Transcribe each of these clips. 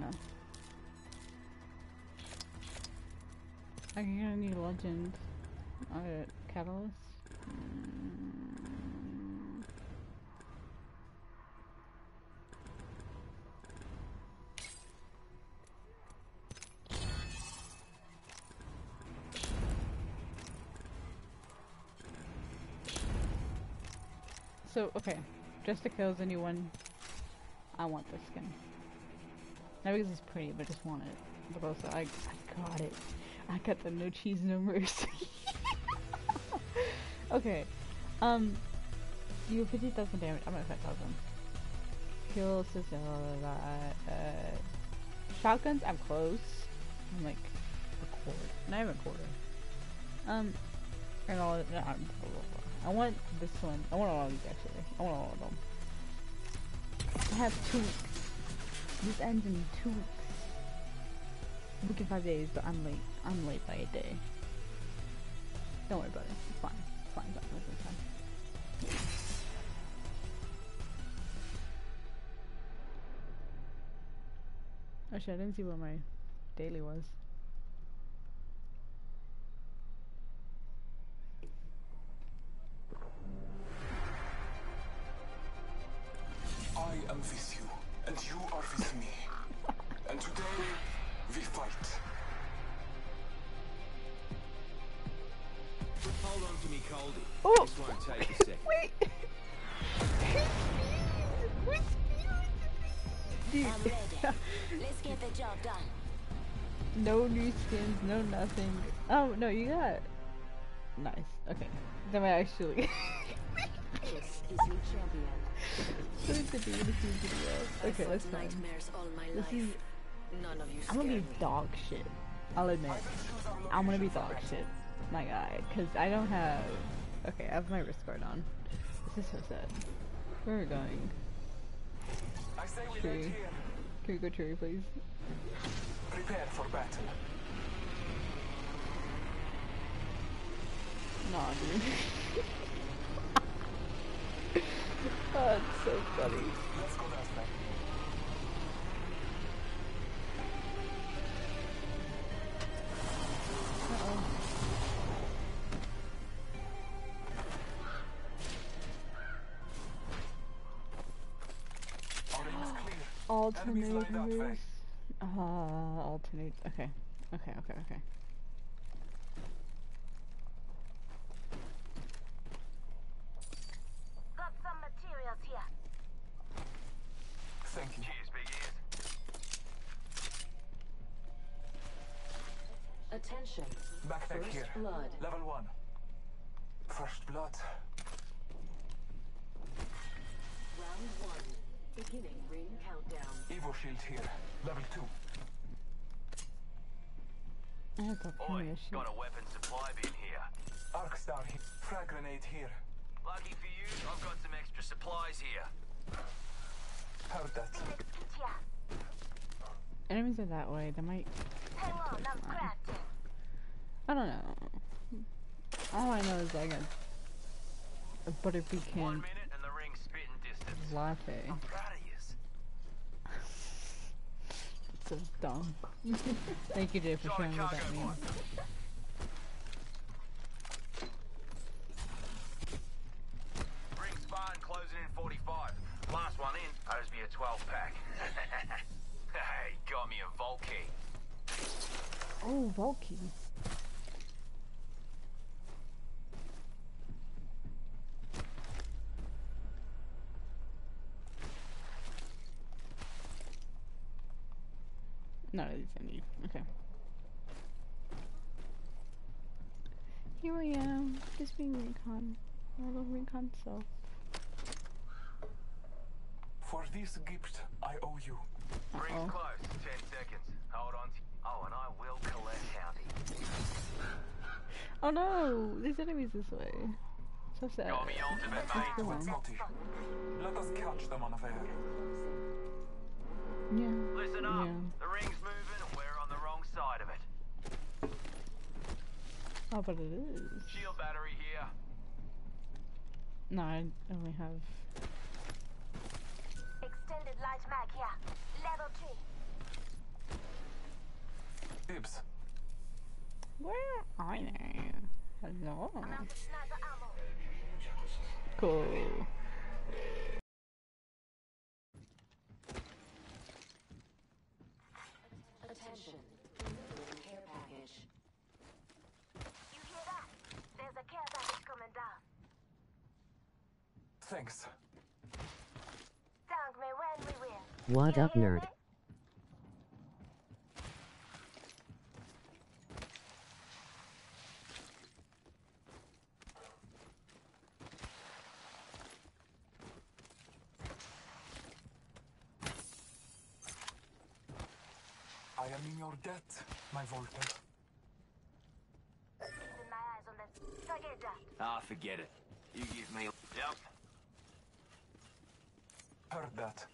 No. I'm gonna need legend. Uh, catalyst. So, okay. Just to kills anyone, I want this skin. Not because it's pretty, but I just want it. But also, I, I got it. I got the no cheese, no mercy. okay. Um, you 50,000 damage. I'm at 5,000. Kills is uh, uh, shotguns. I'm close. I'm like a quarter. Not even a quarter. Um, and all. Blah, blah, blah. I want this one. I want all of these actually. I want all of them. I have two. This ends in two weeks. Book in five days, but I'm late. I'm late by a day. Don't worry about it. It's fine. It's fine. It's shit, I didn't see what my daily was. No nothing. Oh, no, you got... Nice. Okay. Then I actually... This is your champion. What is the dude in this video? I Okay, fought that's fine. nightmares all my This is... None of you I'm gonna be dog shit. I'll admit. I'm gonna be dog shit. My guy. Because I don't have... Okay, I have my wrist guard on. This is so sad. Where are we going? I say we Tree. Can we go tree, please? Prepare for battle. Nah, dude. That's so funny. Let's go that way. Uh-oh. Our aim is clear. Enemies line that way. Alternators. Uh, alternate. Okay. Okay, okay, okay. Got some materials here. Thank you. Cheers, big ears. Attention. Backpack First here. blood. Level one. First blood. Round one. Beginning ring countdown. Evo shield here. Level two. I have got Oi, got a weapon supply bin here. Arc star here. Frag grenade here. Lucky for you, I've got some extra supplies here. Heard that. Enemies are that way. They might. Hang on, I'm fine. crafting. I don't know. All I know is I got a butter One pecan minute and the ring's spitting distance. latte. I'm proud of. It's so dumb. Thank you, Jay, for Got a showing me what that means. Ring sparring closing in 45. Last one in owes me a 12 pack. hey, got me a vault key. Oh, Volky. None of these I need. Okay. Here I am, just being recon. A little recon self. For this gift, I owe you. Ring's Uh-oh. close. 10 seconds. Hold on. Oh, and I will collect Howdy. Oh no! There's enemies this way. So sad. Got me ultimate, Let's mate. go on. Naughty. Let us catch them unaware. Yeah. Listen up. Yeah. The ring's moving and we're on the wrong side of it. Oh, but it is. Shield battery here. No, I only have. Extended light mag here. Level three. Oops. Where are they? Hello. Round of sniper ammo. Cool. Attention. Delivering care package. You hear that? There's a care package coming down. Thanks. Thank me when we win. What up, nerd? I am in your debt, my Volter. Keeping my eyes on that. Forget. Ah, forget it. You give me. Yep. Heard that.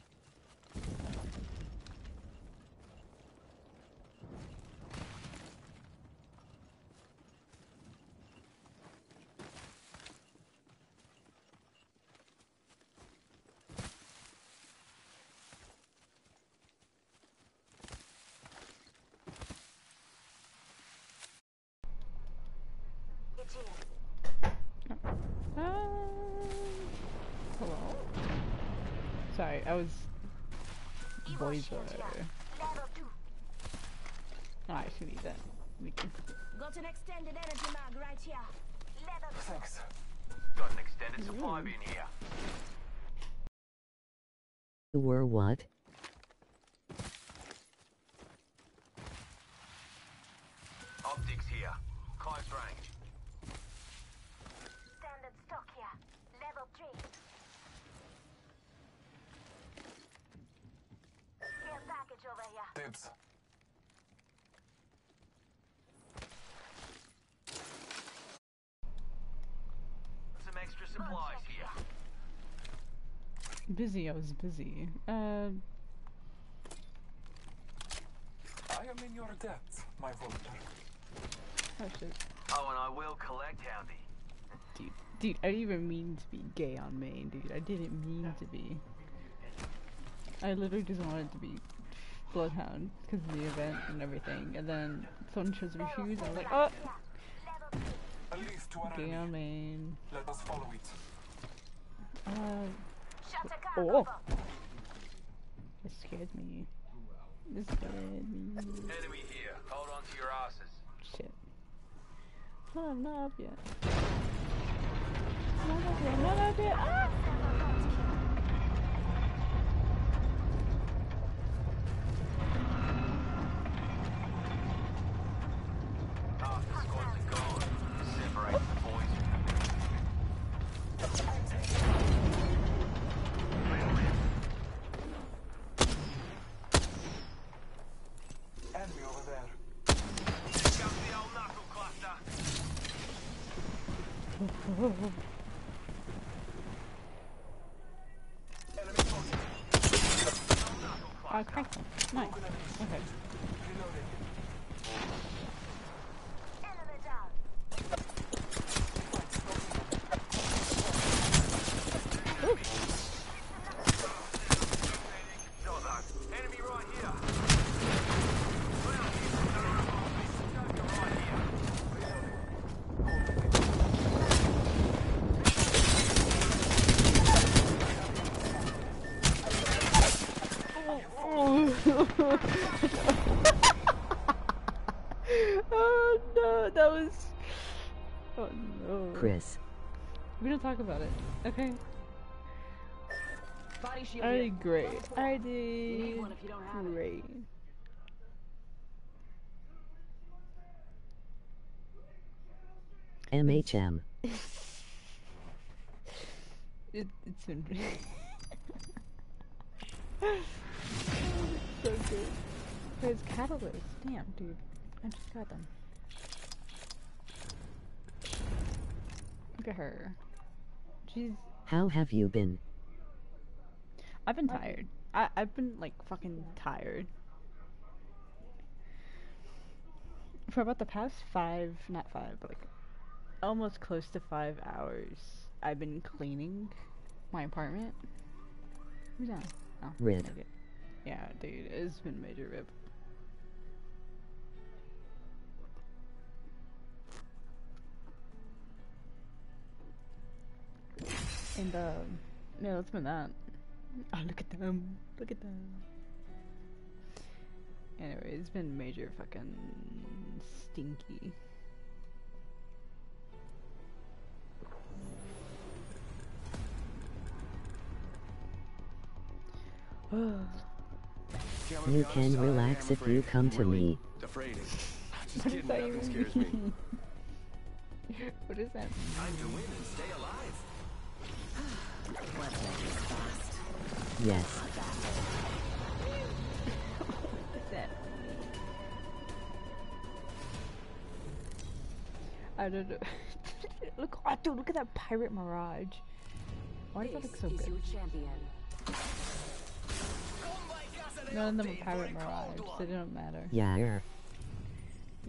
It's here. Um, hello. Sorry, I was Evo voice shield over. here. Oh, I actually need that. We can. Got an extended energy mag right here. Level. Thanks. Got an extended mm-hmm. supply bin here. Were what? Optics here. Close range. Standard stock here. Level three. Care package Some extra supplies here. Busy, I was busy. Uh, I am in your debt, my Volter. oh shit. Oh, and I will collect Houndy. Dude, dude, I didn't even mean to be gay on main, dude. I didn't mean to be. I literally just wanted to be Bloodhound because of the event and everything. And then someone chose to refuse. I was like, oh, Level three. A leaf to our gay on enemy. main. Let us follow it. Uh, Shut a car Oh. cover. it scared me. It scared me. Enemy here. Hold on to your asses. Shit. No, I'm not up yet. Not up yet, not up yet. Ah! Half the squads are gone. Separate the boys. Enemy over there. Pick up the old knuckle cluster. Enemy spotted. Cracked. Nice. Okay. Reloading. Enemy down. Got that. Enemy right here. Well, Joker right here. oh no, that was. Oh no. Chris. We don't talk about it. Okay. Body shield I did great. Level. I did one if you don't have it. great. MHM. It, it's been. it's so good. There's catalyst. Damn, dude. I just got them. At her. She's. How have you been? I've been tired. I, I've been like fucking tired. For about the past five, not five, but like almost close to five hours, I've been cleaning my apartment. Who's that? Oh, Rid. okay. Yeah, dude, it's been a major rip. And uh, yeah, let's spend that. Oh, look at them! Look at them! Anyway, it's been major fucking stinky. You can relax if you come to Really me. Afraid. Just What kidding, does that nothing even scares me. mean? what is that? Time to win and stay alive. Yes. What is that? I don't know. look, oh, dude, look at that pirate mirage. Why does that look so is good? your champion. None of them are pirate mirage. so They don't matter. Yeah. Yeah.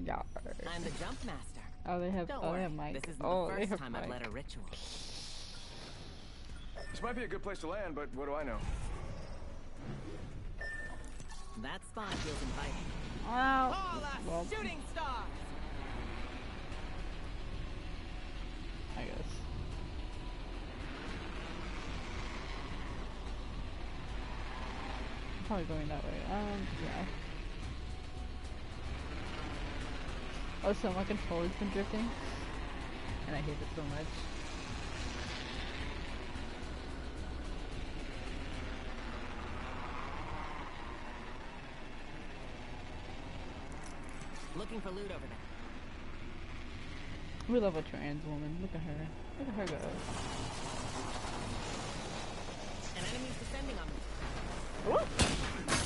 I'm the jump master. Oh, they have. Don't oh, they worry, have mic. this isn't oh, the they first have time I've mic. led a ritual. This might be a good place to land, but what do I know? That spot feels inviting. Wow. All us Well, shooting stars! I guess. Probably going that way. Um, yeah. Also, my controller's been drifting, and I hate it so much. Looking for loot over there. We love a trans woman. Look at her. Look at her go. An enemy's descending on me Broken enemy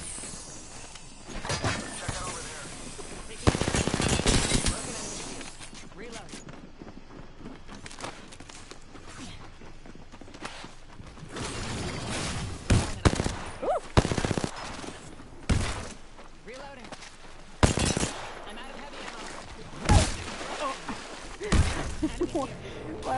shield. Reloading. Reloading. I'm out of heavy ammo. Why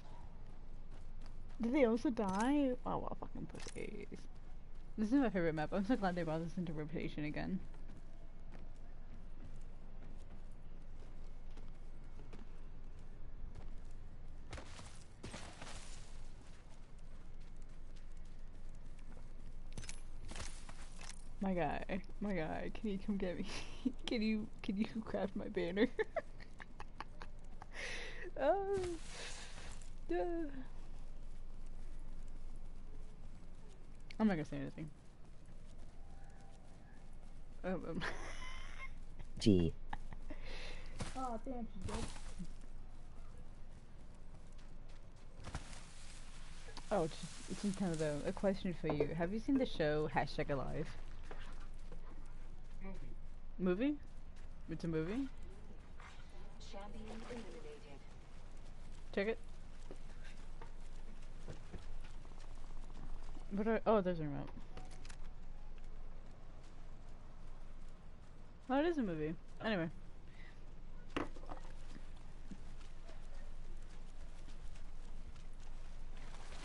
Did they also die? Oh, well, fucking pussies. This is my favorite map. I'm so glad they brought this into rotation again. My guy, my guy, can you come get me? can you, can you craft my banner? oh, yeah. Ah. I'm not gonna say anything. Um, um. G. Oh, damn, she did. Oh, it's just, it's just kind of a, a question for you. Have you seen the show Hashtag Alive? Movie? It's a movie? Champion eliminated. Check it. What are, oh, there's a remote. Oh, it is a movie. Anyway.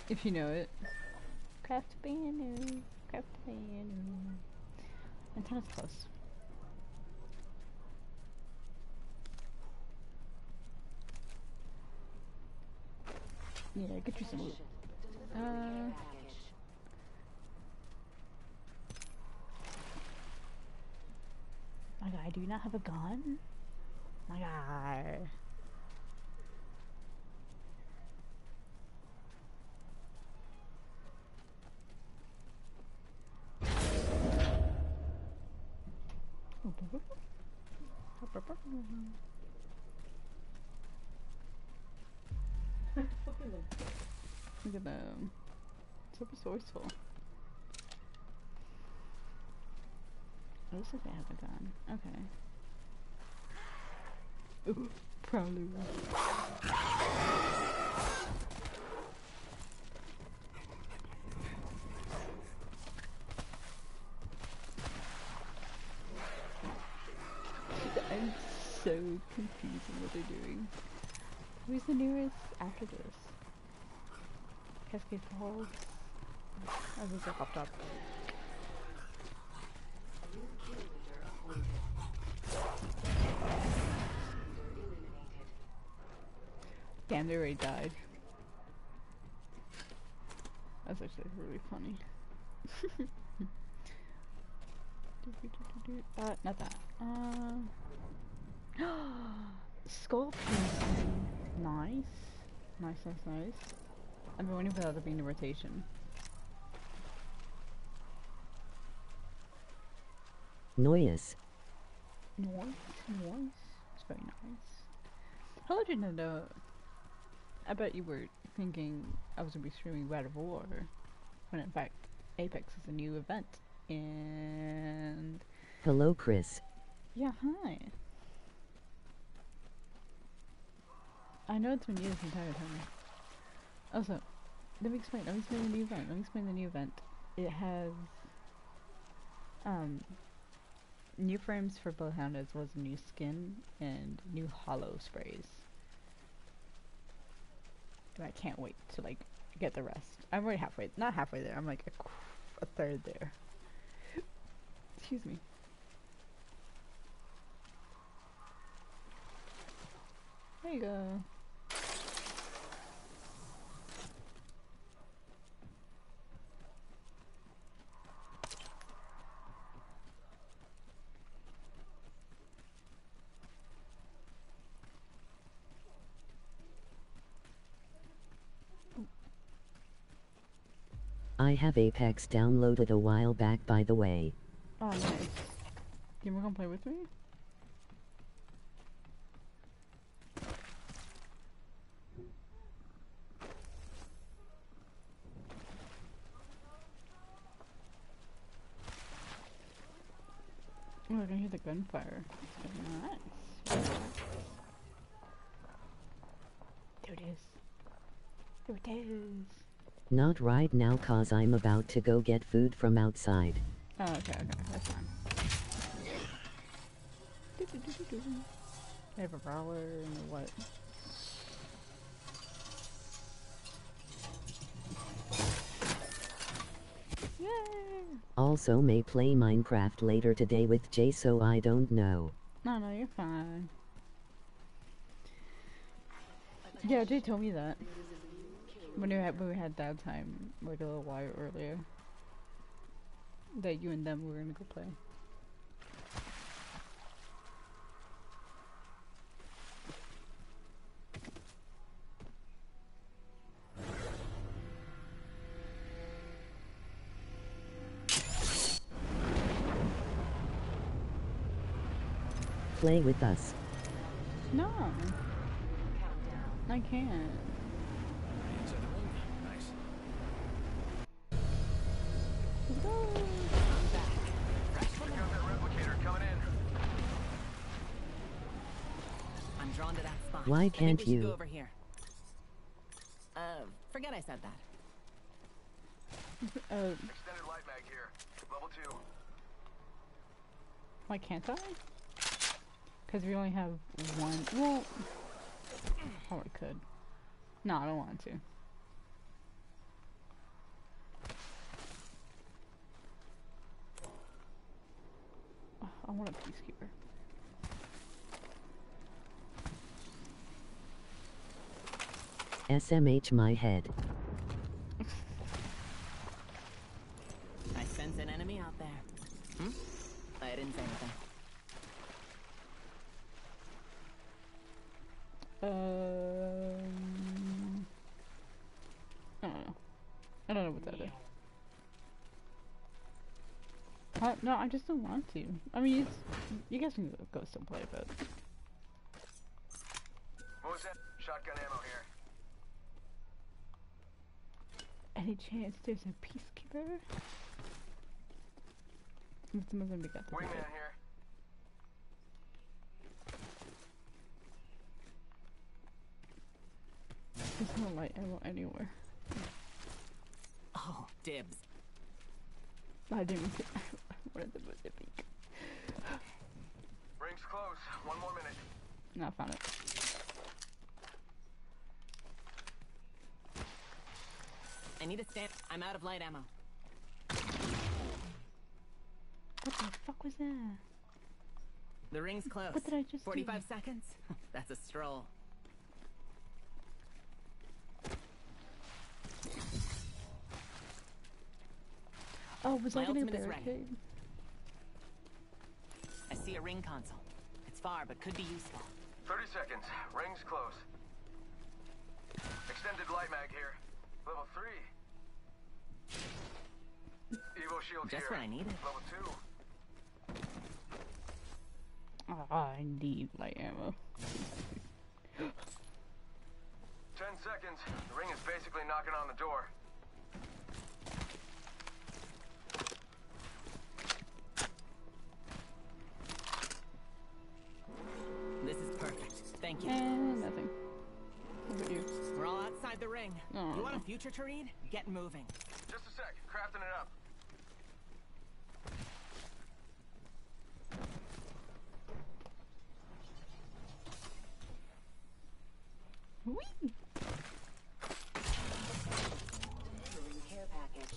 If you know it. Craft banner. Craft banner. Antenna's close. Yeah, get you some loot. Uh, Package. My guy, do you not have a gun? My guy. Look at them. So resourceful. Oh, this is it has a gun. Okay. Ooh, probably. I'm so confused in what they're doing. Who's the nearest after this? Cascade Falls? I was just up, up. Damn, they already died. That's actually really funny. uh, not that. Uh, skull piercing. Nice. Nice, nice, nice. I've been waiting for that to be in the rotation. Noyes. Nice, nice. It's very nice. Hello, Nintendo. I bet you were thinking I was gonna be streaming God of War, when in fact Apex is a new event. And Hello, Chris. yeah, hi. I know it's been used the entire time. Also, let me explain. Let me explain the new event. Let me explain the new event. It has um new frames for Bloodhound as well as a new skin and new holo sprays. I can't wait to like get the rest. I'm already halfway. Not halfway there. I'm like a, a third there. Excuse me. There you go. I have Apex downloaded a while back by the way. Oh, nice. You wanna come play with me? Oh, I can hear the gunfire. Nice. There it is. There it is. Not right now cause I'm about to go get food from outside. Oh, okay, okay, that's fine. They have a brawler and a what? Yay! Also may play Minecraft later today with Jay so I don't know. No, no, you're fine. Yeah, Jay told me that. When we had when we had dad time like a little while earlier. That you and them were gonna go play. Play with us. No. I can't. Why I think can't we should you? Go over here. Uh, forget I said that. Uh, Extended light mag here. Level two. why can't I? Because we only have one. Well, oh, I could. No, I don't want to. I want a peacekeeper. SMH my head. I sense an enemy out there. Hmm? I didn't say anything. Um, I don't know. I don't know what that is. Uh, no, I just don't want to. I mean, it's, you guys can go, go still play, but any chance there's a peacekeeper? Someone's gonna be got the Wingman here. There's no light ammo anywhere. Oh, dibs. I didn't. even- I wanted to put the peek. Ring's close. One more minute. No, I found it. I need a stand. I'm out of light ammo. What the fuck was that? The ring's close. What did I just do? 45 seconds? That's a stroll. Oh, was My I gonna ultimate is ready. barricade? I see a ring console. It's far, but could be useful. 30 seconds. Rings close. Shield Just here. what I needed. Level 2. Oh, I need light ammo. 10 seconds. The ring is basically knocking on the door. This is perfect. Thank you. And nothing. What about? We're all outside the ring. Aw. You want a future to read? Get moving. Just a sec. Crafting it up. Whee! Care package.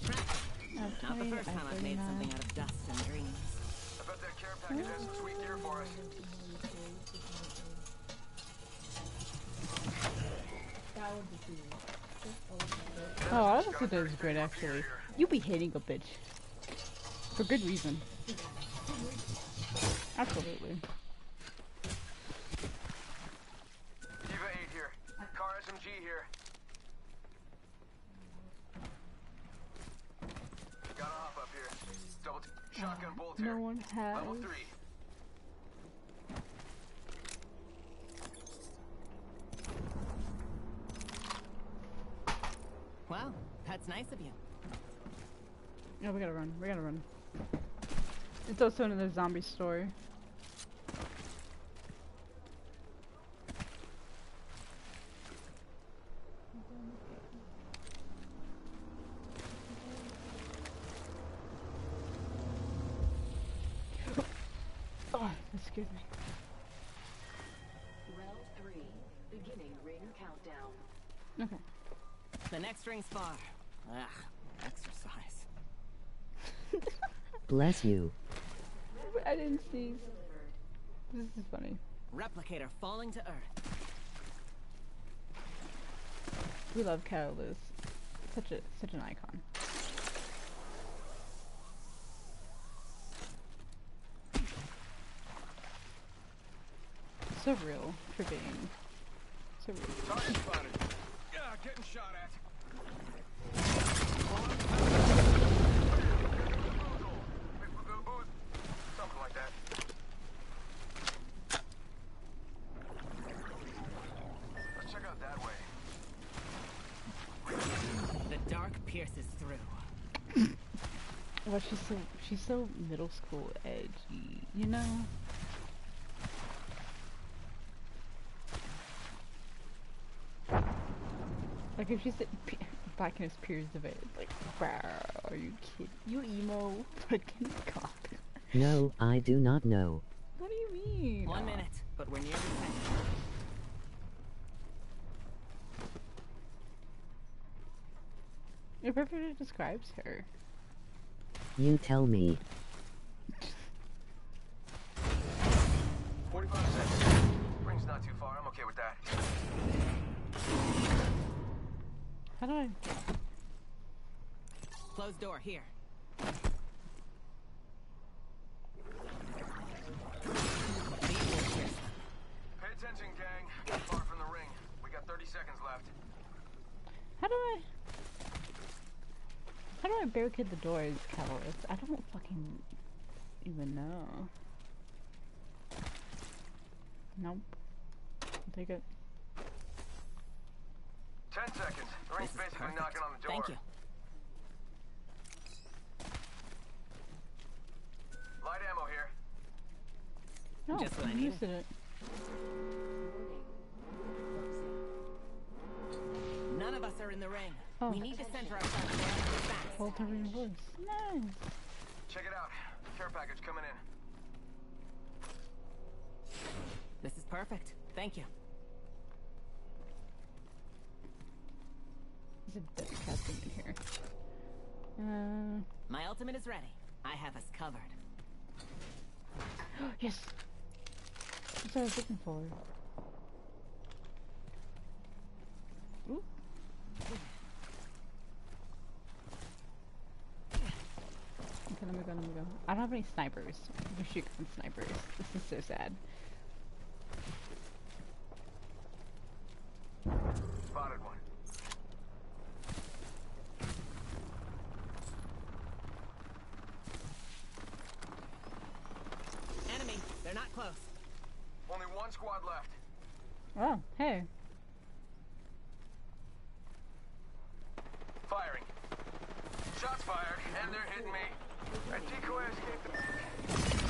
Not the first time I've made something out of dust and dreams. I bet that care package has some sweet gear for us. That is great actually. You be hating a bitch. For good reason. Absolutely. Diva 8 here. C.A.R. SMG here. Got a hop up here. Double t- shotgun bolt here. No one has. Level 3. Well, that's nice of you. No, we gotta run. We gotta run. It's also another zombie story. Oh, excuse me. Round three. Beginning ring countdown. Okay. The next ring's far. Ugh, exercise. Bless you. I. This is funny. Replicator falling to earth. We love Catalyst. Such a such an icon. So real for being so real. Target spotted. Yeah, getting shot at. Something like that. Let's check out that way. The dark pierces through. Well, she's so she's so middle school edgy, you know. Like if she said P- blackness peers the veil, like, wow, are you kidding? You emo fucking cop. No, I do not know. What do you mean? One minute, but we're near the end. It perfectly describes her. You tell me. 45 seconds. Ring's not too far. I'm okay with that. How do I? Closed door here. Pay attention, gang. Not far from the ring. We got 30 seconds left. How do I? How do I barricade the door is Catalyst? I don't fucking even know. Nope. I'll take it. 10 seconds. The ring's This is basically perfect. knocking on the door. Thank you. Light ammo here. No, Just what I I'm needed. it. None of us are in the ring. Oh. We need to center ourselves around fast. Altering voice. Nice. Check it out. Care package coming in. This is perfect. Thank you. There's a dead cat thing in here. Uh, My ultimate is ready. I have us covered. yes! That's what I was looking for. Okay, let me go, let me go. I don't have any snipers. I We shoot some snipers. This is so sad. Spotted one. Enemy, they're not close. Only one squad left. Oh, hey. Firing. Shots fired, and they're hitting me. That decoy escaped the...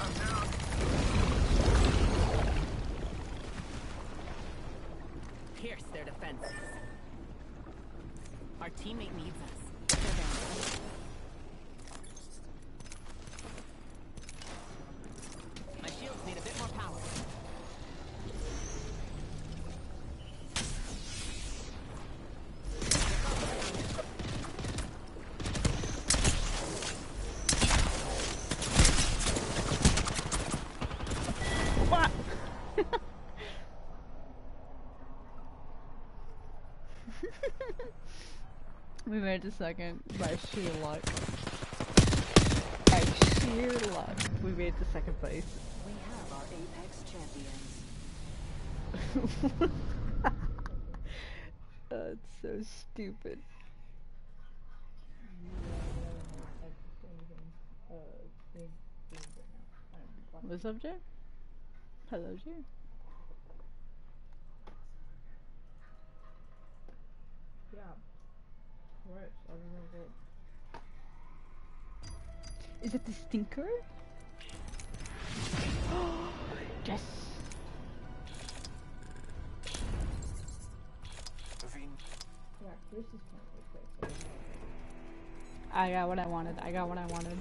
I'm down. Pierce their defenses. Our teammate needs us. They're down. My shields need a bit more power. What? we made it second by sheer luck. By sheer luck, we made the second place. We have our Apex champions. That's so stupid. What's up, Jay? Hello, Jay. Yeah. Right. I remember. Is it the stinker? yes. Vin, I got what I wanted. I got what I wanted.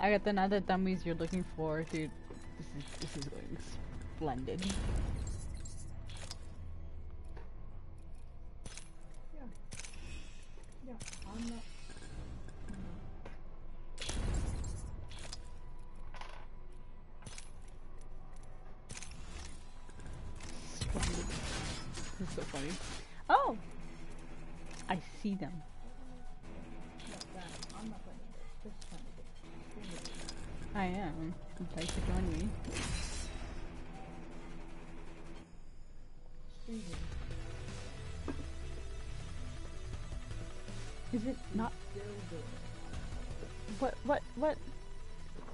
I got the other dummies you're looking for, dude. This is this is going splendid. What? What? What?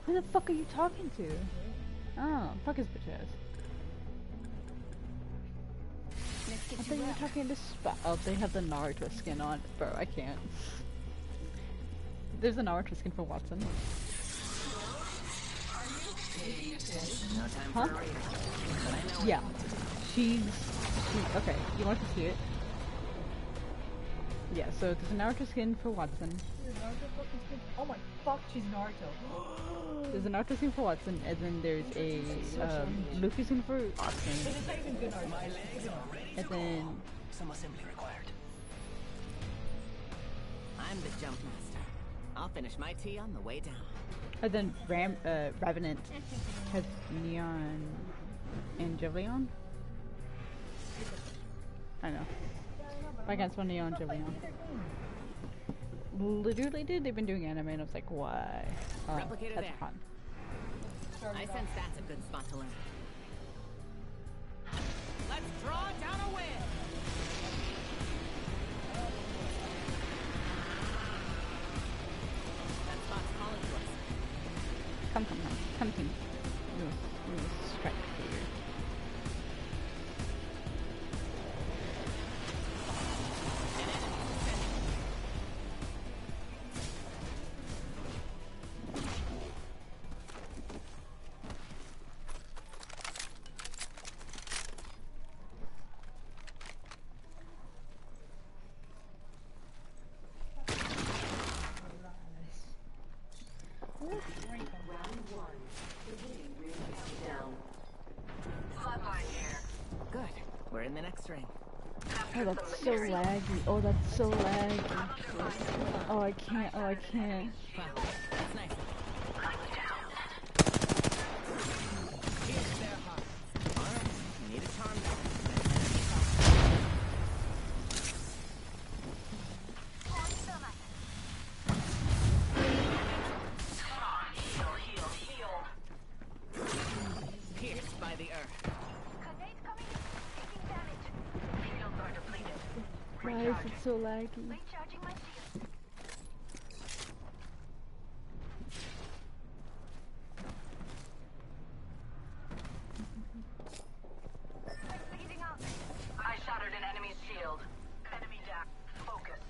Who the fuck are you talking to? Oh, fuck his bitch ass. I thought you were talking to Sp- Oh, they have the Naruto skin on. Bro, I can't. There's a Naruto skin for Wattson. Huh? for a raid. But I know Yeah. She's, she, okay, you want to see it? Yeah, so there's a Naruto skin for Wattson. Oh my fuck, she's Naruto. There's a Naruto skin for Wattson, and then there's a um, Luffy skin for Watson, It's not even good Naruto. and then some assembly required. I'm the jump master. I'll finish my tea on the way down. and then Ram, uh, Revenant has Neon and Evangelion. I know. I guess one Neon Evangelion. Literally, dude, they've been doing anime, and I was like, why? Oh, Replicator that's there. fun. I sense that's a good spot to learn. Let's draw down a win! That spot's calling to us. Come, come, come, come, team. We will, Oh, that's so laggy. Oh, that's so laggy. Oh, I can't. Oh, I can't. It so laggy? Recharging my shield. Bleeding out. I shattered an enemy's shield. Enemy down. Focus.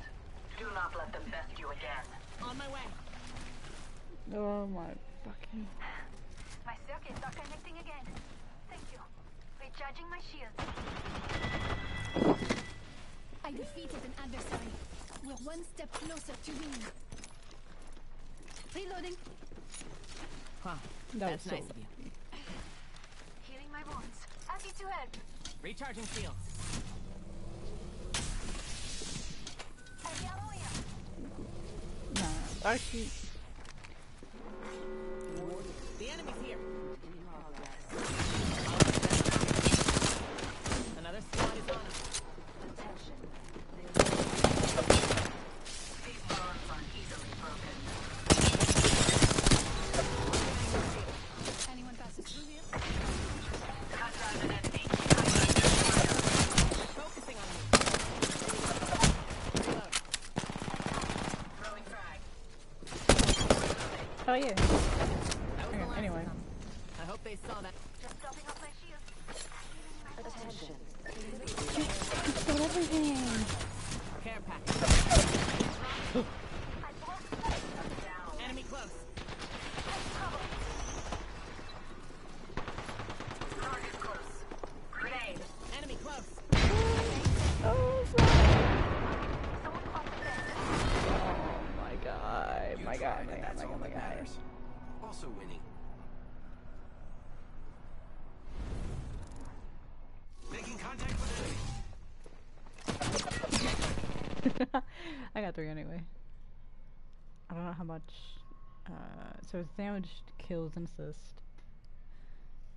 Do not let them best you again. On my way. Oh my fucking. My circuits are connecting again. Thank you. Recharging my shield. I defeated an adversary. We're one step closer to winning. Reloading. Wow, That that's was so nice of you. Healing my wounds. Happy to help. Recharging shields. Heavy ammo here. Nah. Actually, three anyway. I don't know how much. Uh, so it's damage, kills, and assist.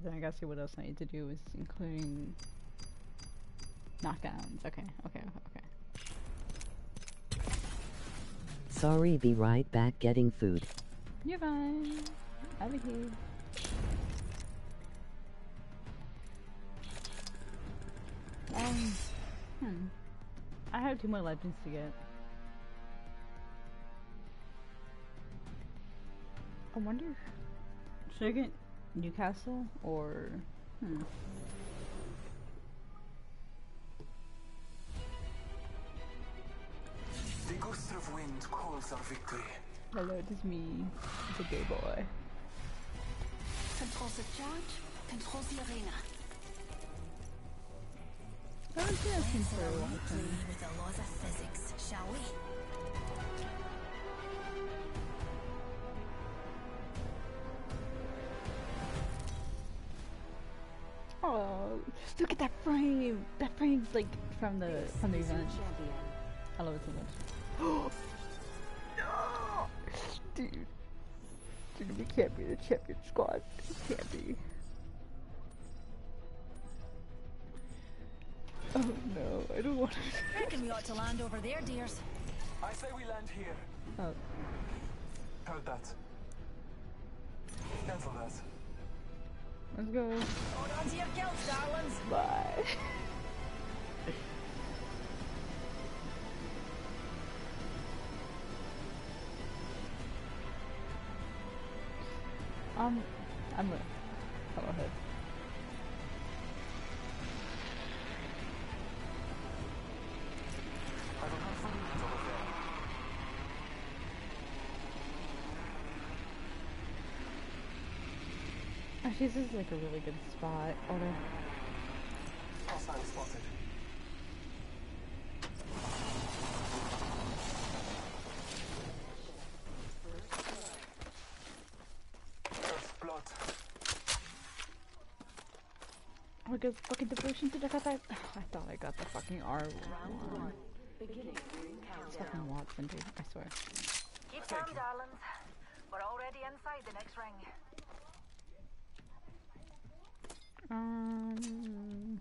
Then I gotta see what else I need to do, is including knockdowns. Okay, okay, okay. Sorry, be right back getting food. You're fine. I'll be here. Um, hmm. I have two more legends to get. I wonder. Should I get Newcastle or hmm? The gust of wind calls our victory. Hello, it is me, the gay boy. Controls the charge. Controls the arena. I was dancing for a long time. with the laws of physics, shall we? Oh, just look at that frame. That frame's like from the from the event. I love it so much. no, dude. Dude, we can't be the champion squad. We can't be. Oh no, I don't want to. Reckon we ought to land over there, dears. I say we land here. Oh, Heard that. Cancel that. Let's go. Hold on to your kilts, darlings. Bye. um, I'm This is like a really good spot. Although, Hostile spotted. Oh god, fucking did I got that? I thought I got the fucking R one. It's fucking Wattson, dude. I swear. Keep calm, darlings. We're already inside the next ring. Um.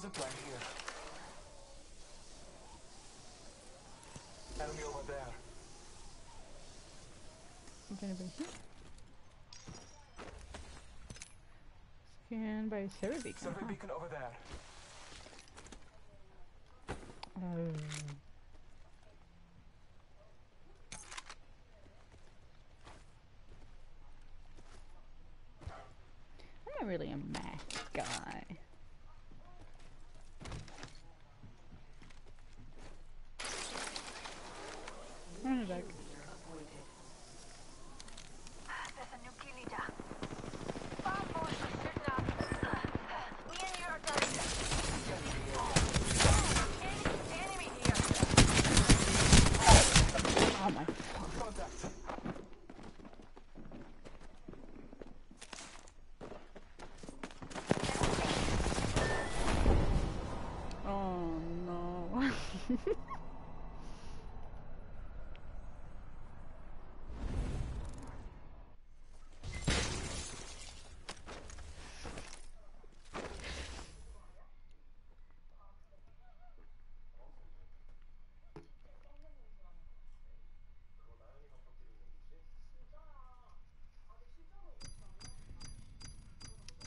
Zip line here. Enemy over there. Is anybody here? Scan by Survey Beacon. Survey beacon over there. Mm. I'm not really a math guy. Run it back. There's a new kill leader. Far force is shooting up. Me and you are done. Enemy, enemy here. Oh my Contact. Oh no.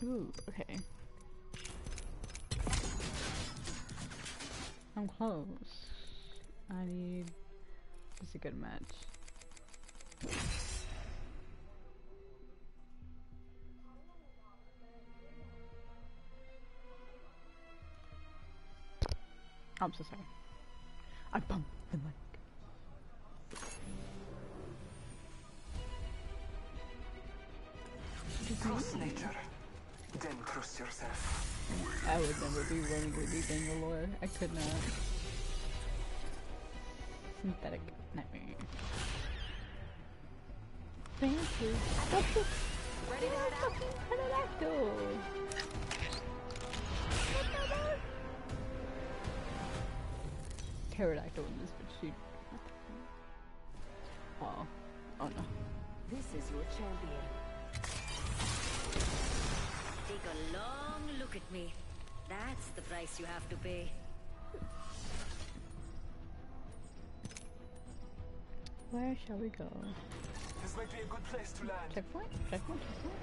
Ooh, okay. I'm close. I need. It's a good match. I'm so sorry. I bumped I could not. Synthetic nightmare. Thank you. What the Ready to head out? fucking pterodactyl? Pterodactyl in this would shoot. Oh. Oh no. This is your champion. Take a long look at me. That's the price you have to pay. Where shall we go? This might be a good place to land. Checkpoint? Checkpoint? Checkpoint?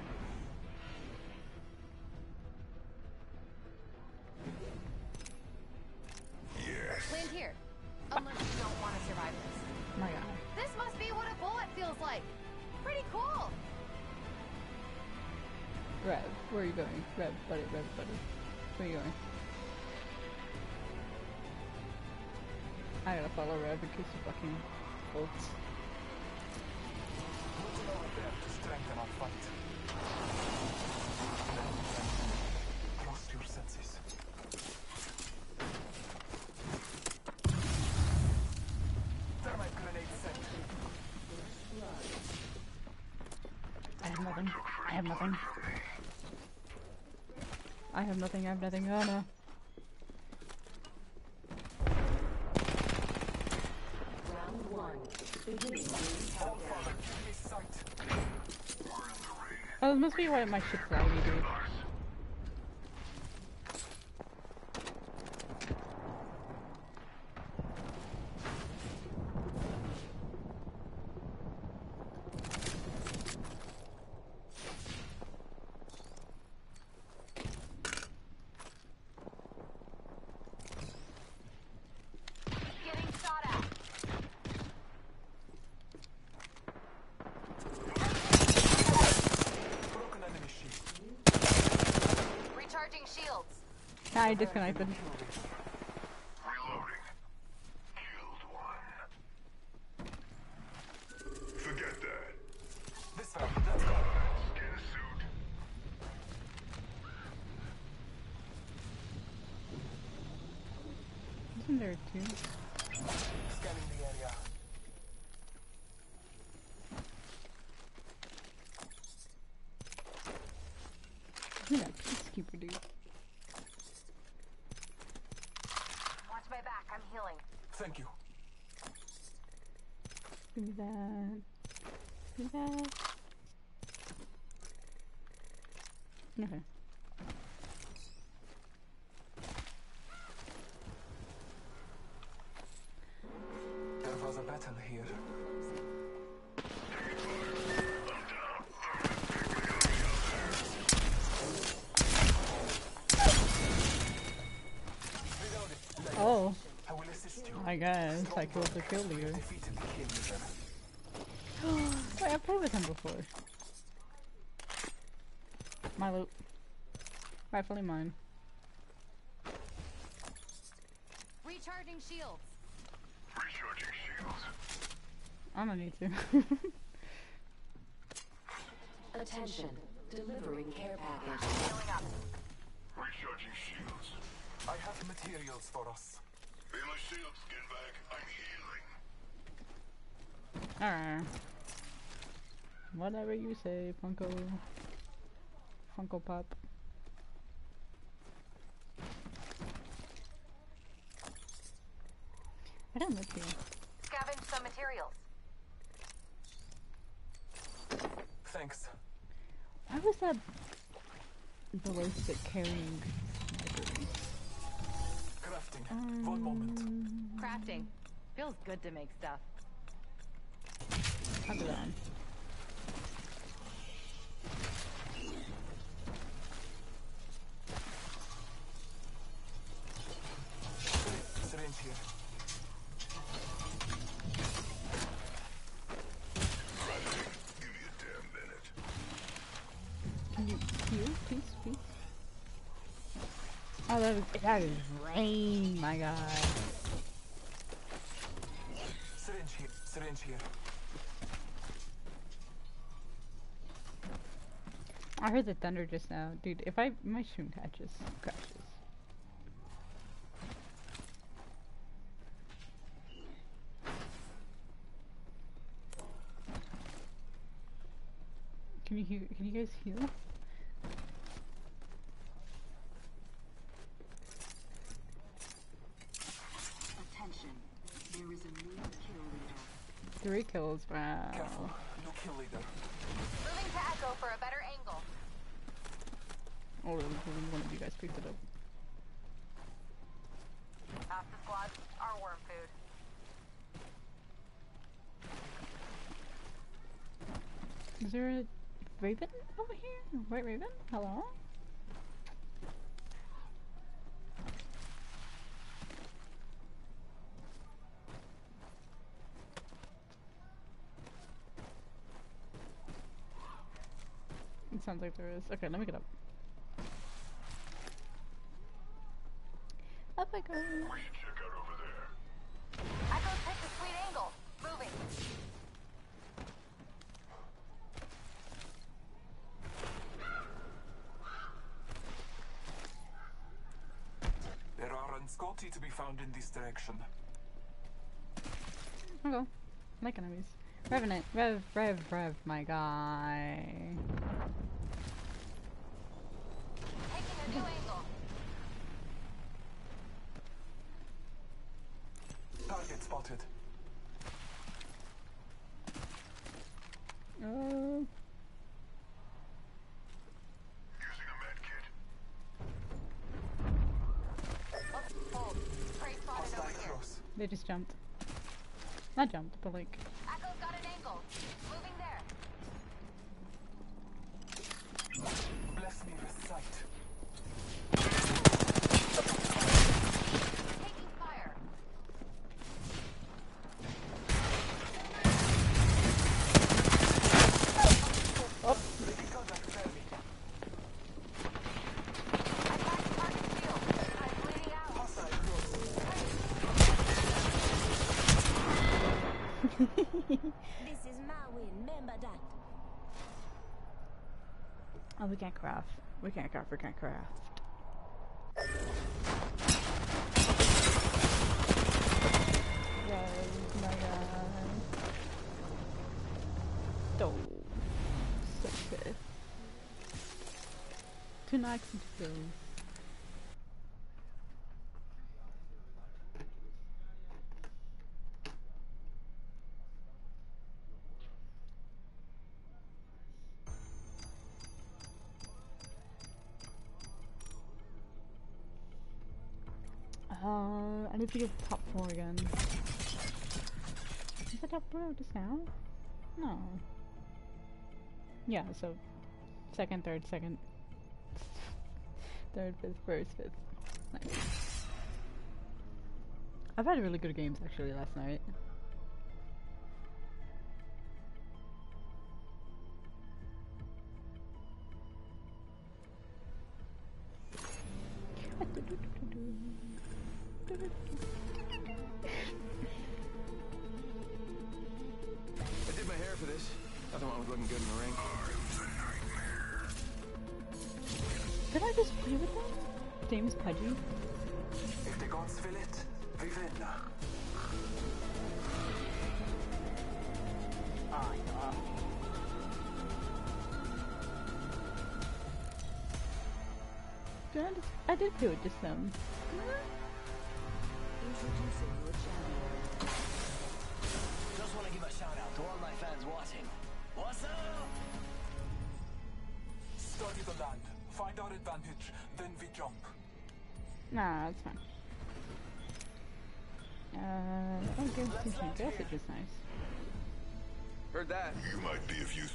Land here. Unless you don't want to survive this. Oh my god. This must be what a bullet feels like. Pretty cool. Rev, where are you going? Rev, buddy, Rev, buddy. Where are you going? I gotta follow Rev in case he fucking bolts. Looking over there to strengthen our fight. Trust your senses. Thermite grenade set. I have nothing. I have nothing. I have nothing, I have nothing. Oh no. Round one. Beginning ring countdown. Enemy sight. Oh, this must be why my shit's laggy, dude. Getting shot at. Broken enemy shield. Recharging shields. I disconnected. Reloading. Killed one. Forget that. This way. Let's go. Get a suit. Isn't there two? Scanning the area. Look at that peacekeeper dude. Watch my back. I'm healing. Thank you. Give me that. Me that. Okay. There was a battle here. Oh, I guess I killed. The kill leader. Wait, I've played with him before. My loot. Rightfully mine. Recharging shields. Recharging shields. I don't need to. Attention. Delivering care package. Healing up. Recharging shields. I have materials for us. Be my shield, skinbag. I'm healing. Alright. Whatever you say, Funko. Funko Pop. I don't look here. Scavenge some materials. Thanks. Why was that ballistic carrying Crafting. Um, One moment. Crafting. Feels good to make stuff. I'll do that Can you heal, please, please? Oh, that is, that is rain, my god. Syringe here. Syringe here. I heard the thunder just now. Dude, if I, my stream catches, crashes. Can you can you guys heal? Attention. There is a new kill leader. Three kills, wow. Careful. New kill leader. Moving to Echo for a better angle. Oh, really? One of you guys picked it up. Half the squads are worm food. Is there a Raven over here? White Raven? Hello? It sounds like there is. Okay, let me get up. Up I go. Direction. I like enemies. Revenant. Rev, Rev, Rev, my guy. we can't craft. We can't craft, we can't craft. Guys, my. Oh, so good. Two knocks and two kills. Need to top four again. Is it top four just now? No. Yeah, so second, third, second, third, fifth, first, fifth. Nice. I've had really good games actually last night. Just, it did play with just them. Introducing your champion. Just want to give a shout out to all my fans watching. What's up? Study the land, find our advantage, then we jump. Nah, it's fine. Uh, oh, give me some gas, which is nice. Heard that. You might be of use.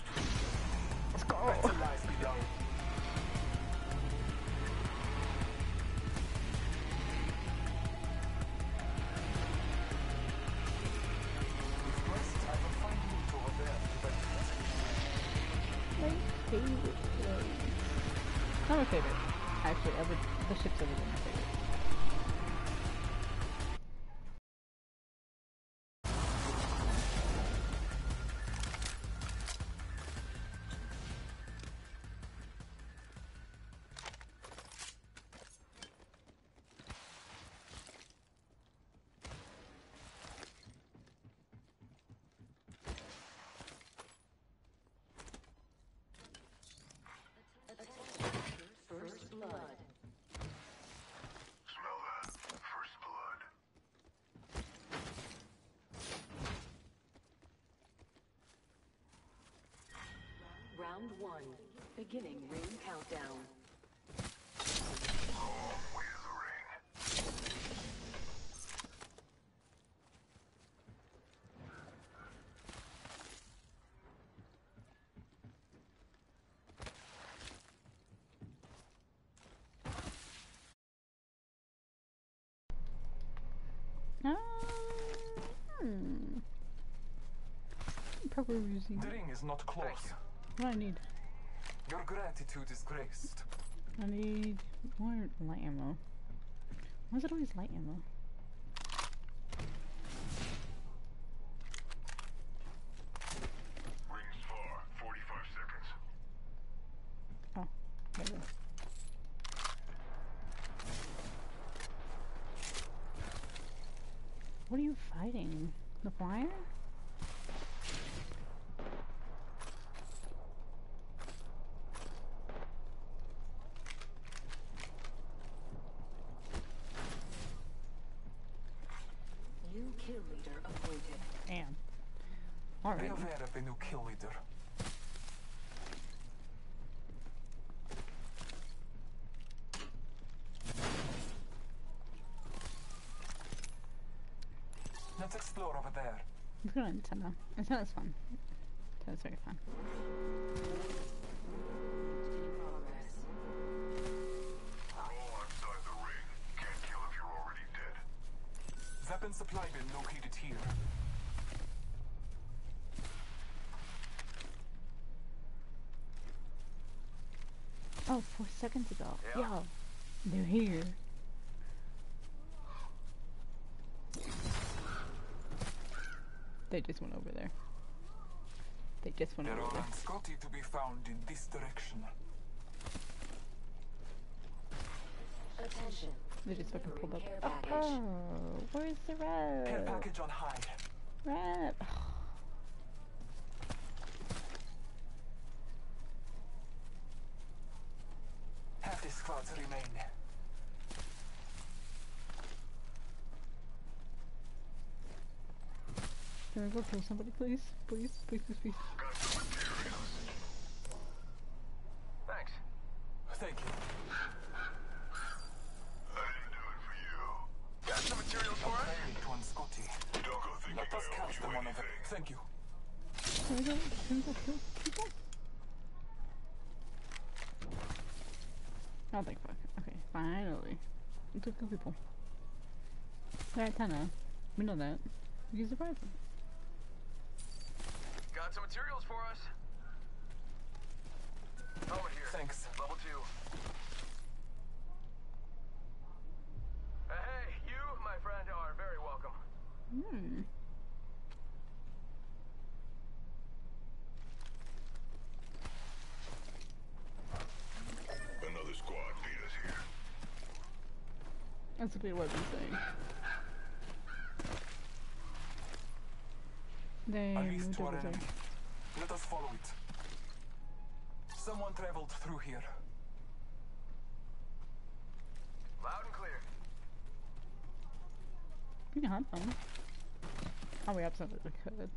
Let's go! Actually, ever, the ship's ever been Round one. Beginning ring countdown. Way to the. Ah, hmm. Proper using. The ring is not close. What do I need? Your gratitude is graced. I need more light ammo. Why is it always light ammo? Rings far. 45 seconds. Oh, there it is. What are you fighting? The fire? New kill leader appointed. Damn. Be Alright. aware of the new kill leader. Let's explore over there. Let's go to Nintendo. Nintendo's fun. Nintendo's very fun. Progress. We're all outside the ring. Can't kill if you're already dead. Weapon supply bin located here. Oh, four seconds ago. Yeah. Yo, they're here. They just went over there. They just went There over are there. Scotty to be found in this direction. Attention. They just fucking pulled up. Oh, where's the Care red? package on high. Red. Have squads remain. Can I go kill somebody, please? Please, please, please, please. Thanks. Thank you. I didn't do it for you. Got some materials for us? Hey, one Scotty. Don't go thinking Let us I owe cast you them on over. anything. Thank you. Can we go, can we go kill people? I don't fuck. Okay, finally. Let's go kill people. They're at 10 now. We know that. We can surprise them. Got some materials for us. Over here. Thanks. Level two. Uh, hey, you, my friend, are very welcome. Hmm. Another squad beat us here. That's what what I'm saying. They A moved least to over there. Enemy. Let us follow it. Someone traveled through here. Loud and clear. We can hunt them. Oh, we absolutely could.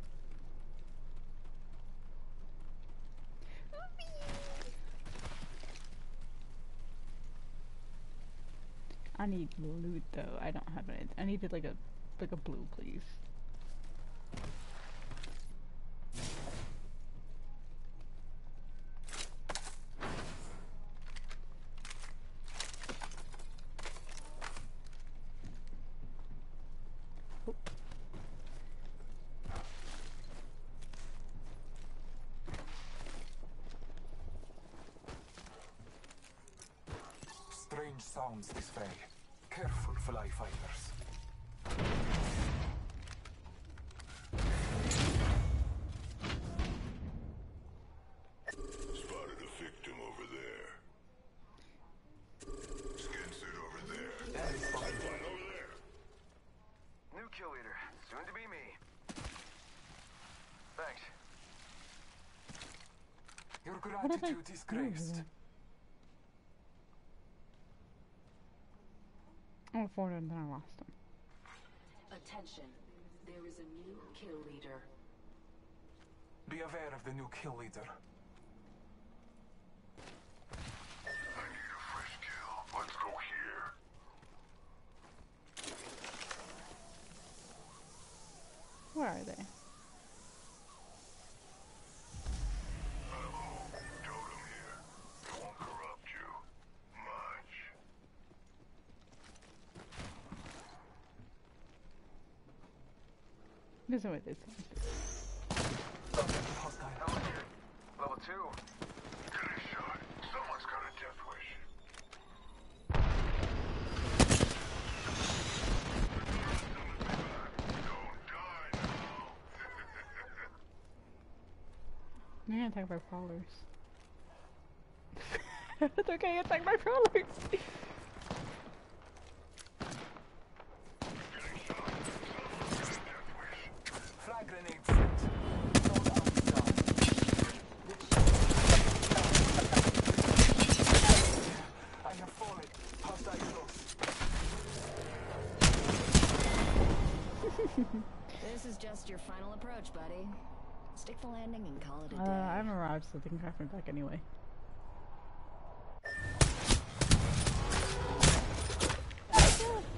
I need loot though. I don't have it. I needed like a like a blue, please. Sounds. Careful, fly fighters. Spotted a victim over there. Skin suit over there. Enemy spotted. One over there. New kill leader. Soon to be me. Thanks. Your gratitude is do over graced. There? Four and then I lost him. Attention. There is a new kill leader. Be aware of the new kill leader. I need a fresh kill. Let's go here. Where are they? Hello. Totem here. Won't corrupt you. Much. There's no way this. Hostile. Over here. Level two. Get a shot. Someone's got a death wish. Don't die now. I'm getting attacked by crawlers. it's okay, attack by! Frag grenade set. Don't I have fallen. Hostile close. This is just your final approach, buddy. Stick the landing and call it a Uh, day. I haven't arrived, so they can craft me back anyway.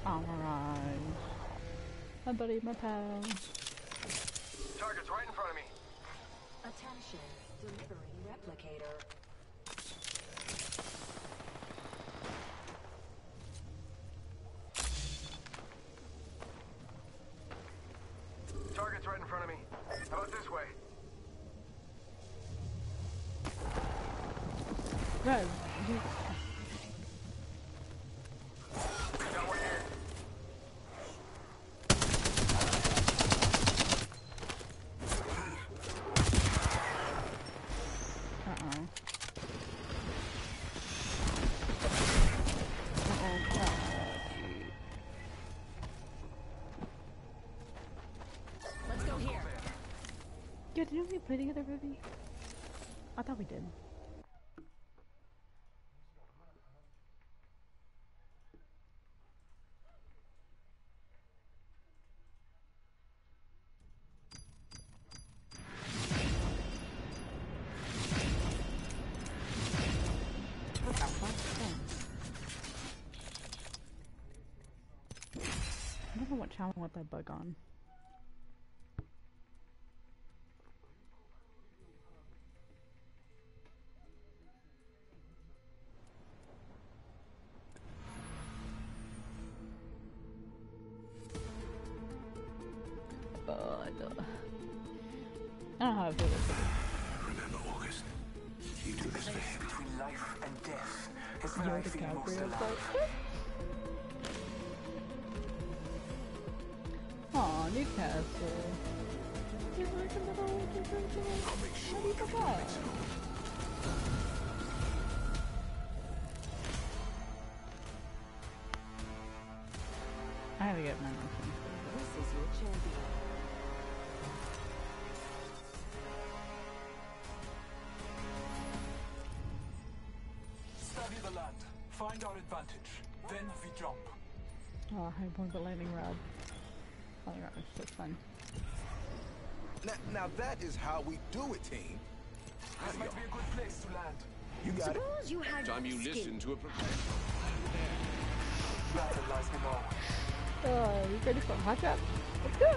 Alright. My buddy, my pal. Target's right in front of me. Attention. Delivering replicator. Target's right in front of me. How about this way? Guys, you- Got one here. uh-oh. Uh-oh. Let's go here. Yo, didn't we play together, Ruby? I thought we did. Want that bug on. Study the land. Find our advantage. Then we jump. Oh, high point the lightning rod. Lightning rod is so fun. Now, now that is how we do it, team. This might be a good place to land. You got it. Suppose you had Time you skin. listen to a professional. Battle lies below. Oh, you ready for a hot drop? Let's go!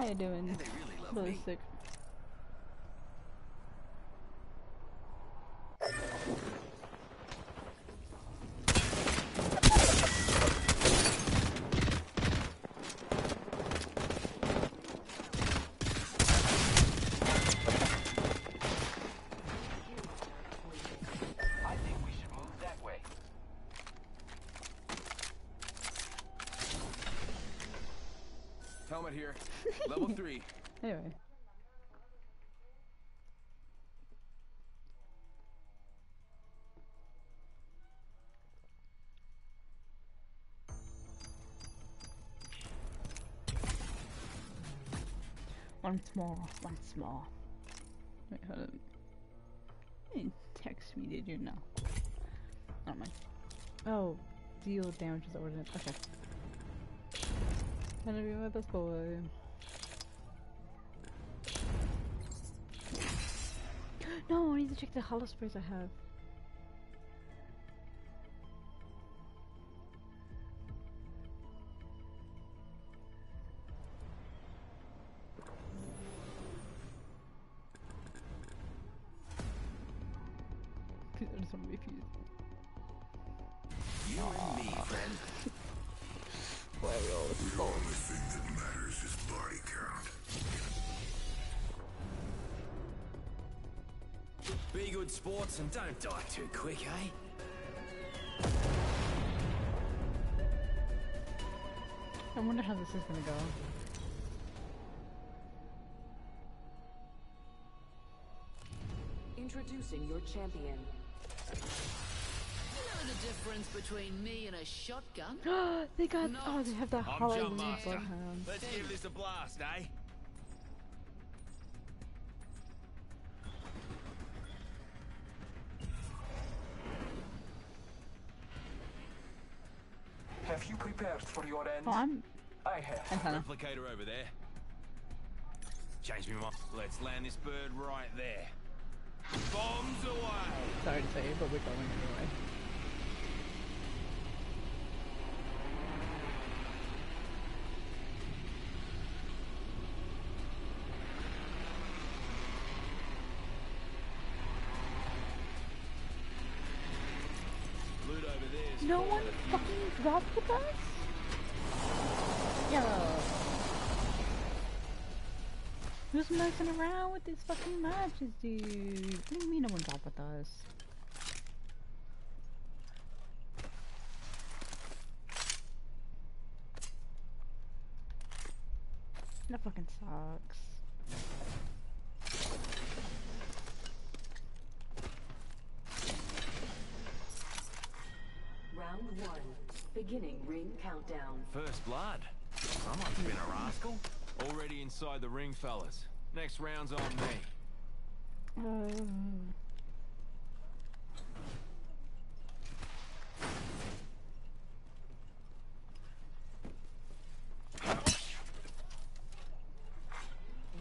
How you doing? And they really love Really me. sick. I think we should move that way. Helmet here. Level three. Anyway. Once more, once more. Wait, hold up. You text me, did you? No. Not mind. Oh, deal damage is ordinate. Okay. Gonna be my best boy. No, I need to check the holo sprays I have. And don't die too quick, eh? I wonder how this is gonna go. Introducing your champion. You know the difference between me and a shotgun? they got oh they have the I'm Halloween Jump Let's give this a blast, eh? For your? Oh, I'm I have. antenna. Replicator over there. Change me mind. Let's land this bird right there. Bombs away! Sorry to say, but we're going anyway. Loot over there. is No one fucking dropped with us? Messing around with these fucking matches, dude? What do you mean no one dropped with us? That fucking sucks. Round one. Beginning ring countdown. First blood. I must have been a rascal. Already inside the ring, fellas. Next round's on me. Uh,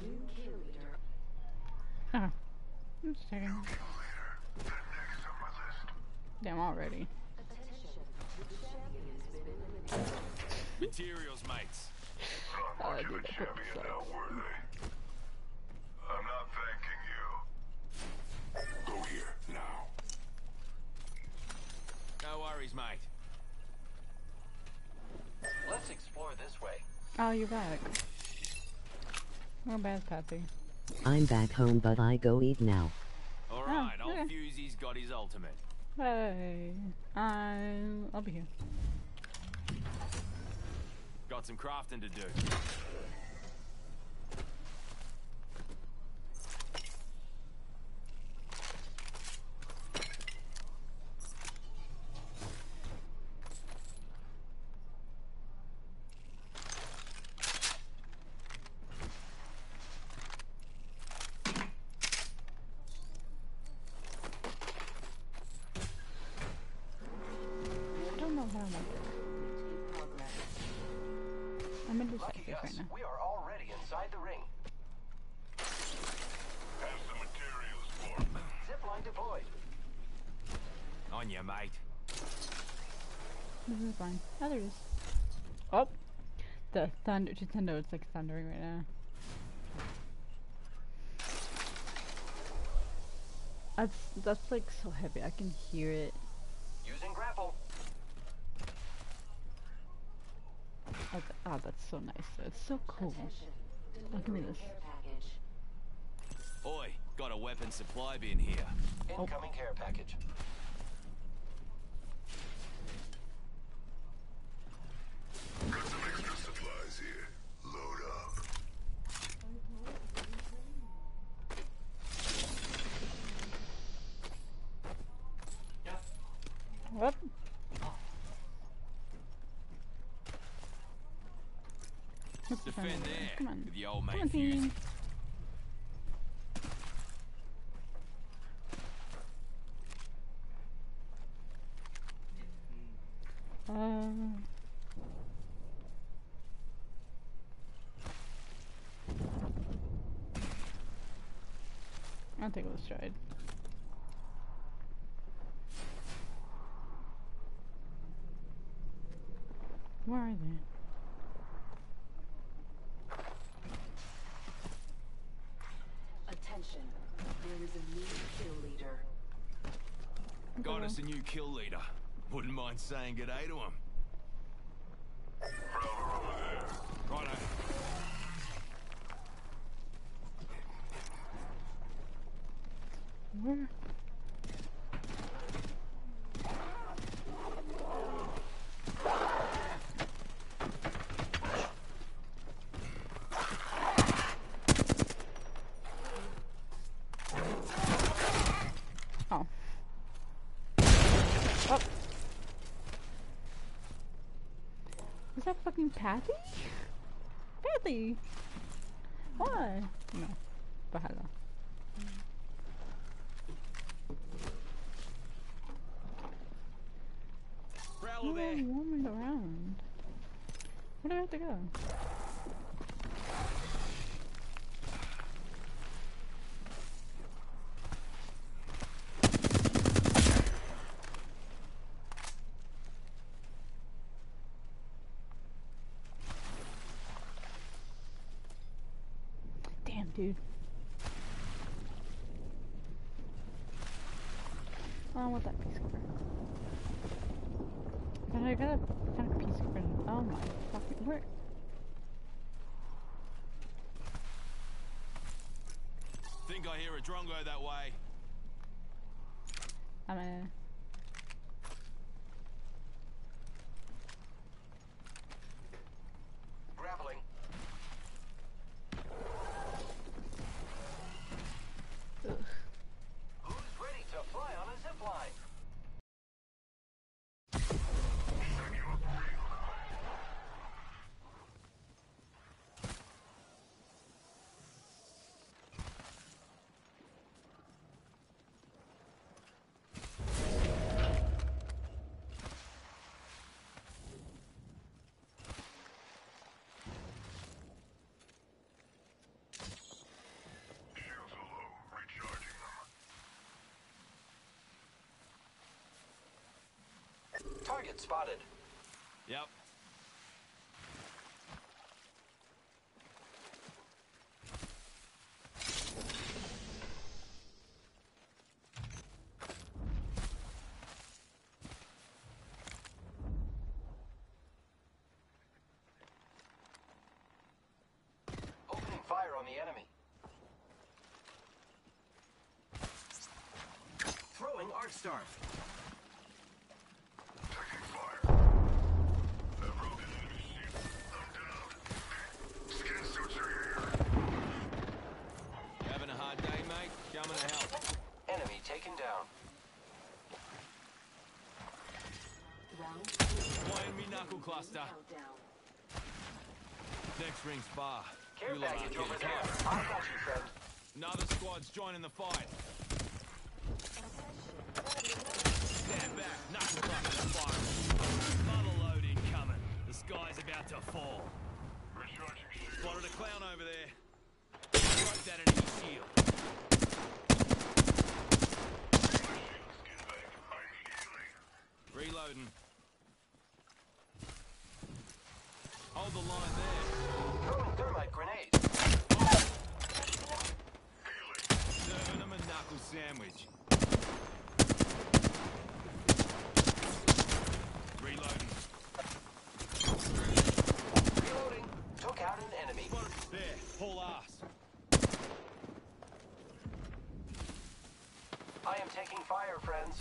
New kill leader. oh. I'm just checking. Damn, already. Attention. The champion has been eliminated. Materials, mates. Oh, dude, that fucking sucks. I'm not thanking you. Go here, now. No worries, mate. Let's explore this way. Oh, you're back. Oh, bad Pappy. I'm back home but I go eat now. Alright, Oh, old okay. Fusey's got his ultimate. Hey, I'm. I'll be here. Got some crafting to do. This is fine. Oh, there it is. Oh! The thunder, Nintendo, it's like thundering right now. That's, that's like so heavy, I can hear it. Using grapple. That's, oh, that's so nice. It's so cool. Attention. Look at me this. care. Oi, got a weapon supply bin here. Oh. Incoming care package. Got some extra supplies here. Load up. What? Let's defend Defend it. there Come on. with the old Come mate on, Fusey. Uh, I'll take a little stride. Where are they? Attention. There is a new kill leader. New kill leader. Wouldn't mind saying good day to him. Prowler over there. Righto. Where? Oh. Oh. Is that fucking Patty? Patty! Why? No. Bahala. Prowler Oh, there. roaming around. Where do I have to go? Damn, dude. I want that piece of but I find a piece of print. Oh my fucking where? Think I hear a drongo that way. I'm a. Target spotted. Yep. Opening fire on the enemy. Throwing Arc Star. Having a hard day, mate? Coming to help. Enemy taken down. Playing me knuckle cluster. Next ring's far. Care You package over there. I got you, friend. Another squad's joining the fight. Stand back, knuckle cluster fire. Mother load incoming. The sky's about to fall. Spotted a clown over there. Broke that enemy shield. Reloading. Hold the line there. Throwing thermite grenade. Serving them a knuckle sandwich. Reloading. Reloading. Took out an enemy. There, pull ass. I am taking fire, friends.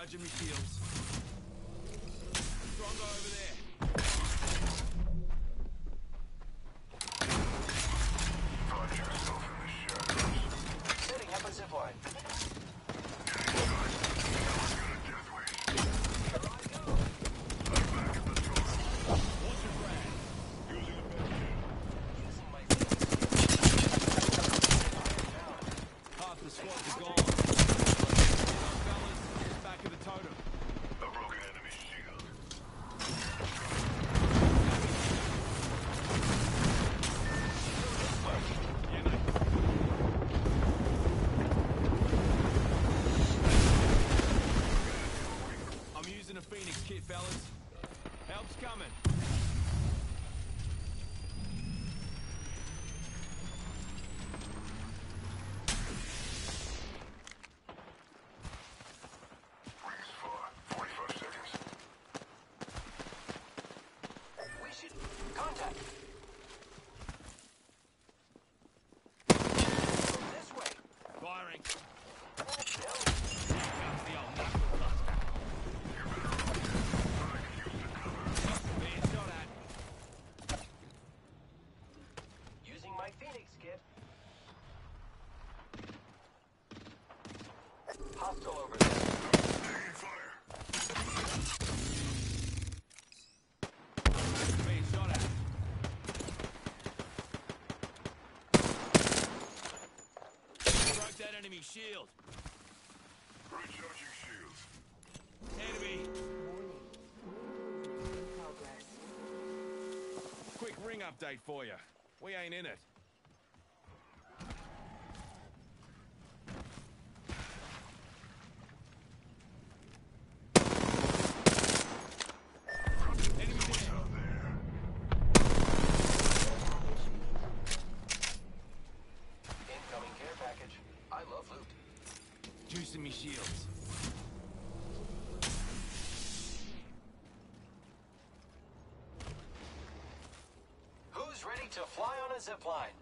My shields. Drongo over there. Setting up a zipline. Half the squads are gone. Fellas, it's back of the totem. Yeah, mate. I'm using a Phoenix kit, fellas. Help's coming. We should contact. This way. Firing. No. Here comes the old knuckle cluster. Being shot at. Using my Phoenix kit. Shield. Recharging shields. Enemy. Quick ring update for you. We ain't in it. Enemy there. Incoming care package. I love loot. Juicing me shields. Who's ready to fly on a zipline?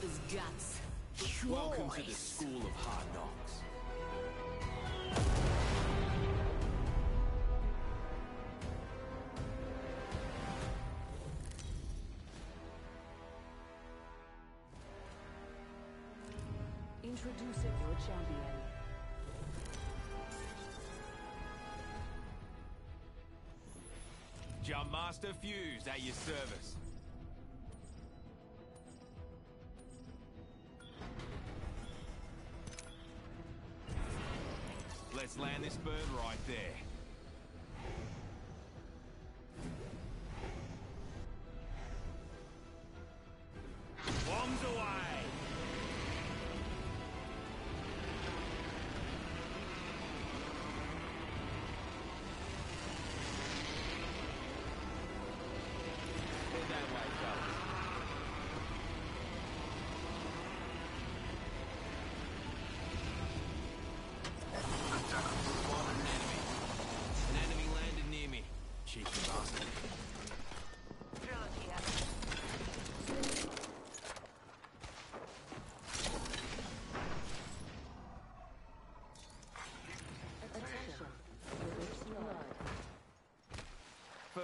Gonna get rough as guts. Welcome to the School of Hard Knocks. Introducing your champion. Jump Master Fuse at your service.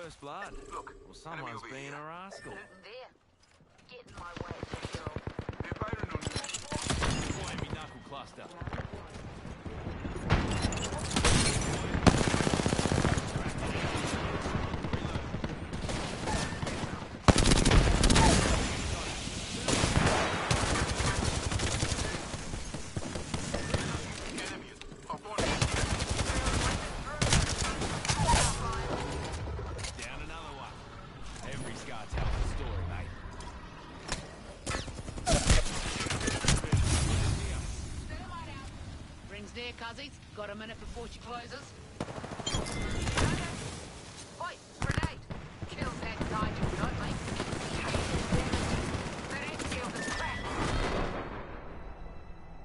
First blood. Look, well, someone's being a rascal. There. Get in my way, two-year-old. They're firing on you. Boy, me knuckle cluster. Enemies. Upon Down another one. Every scar tells a story, mate. Rings near, cuzzies. Got a minute before she closes?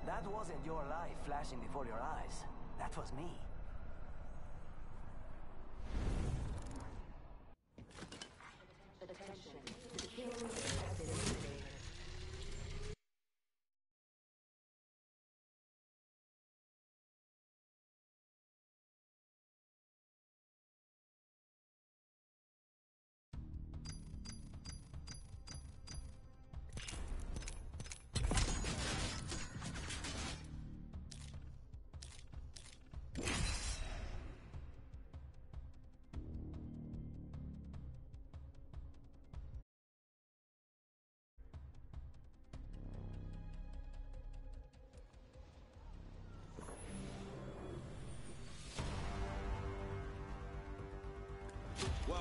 That wasn't your life flashing before your eyes. That was me.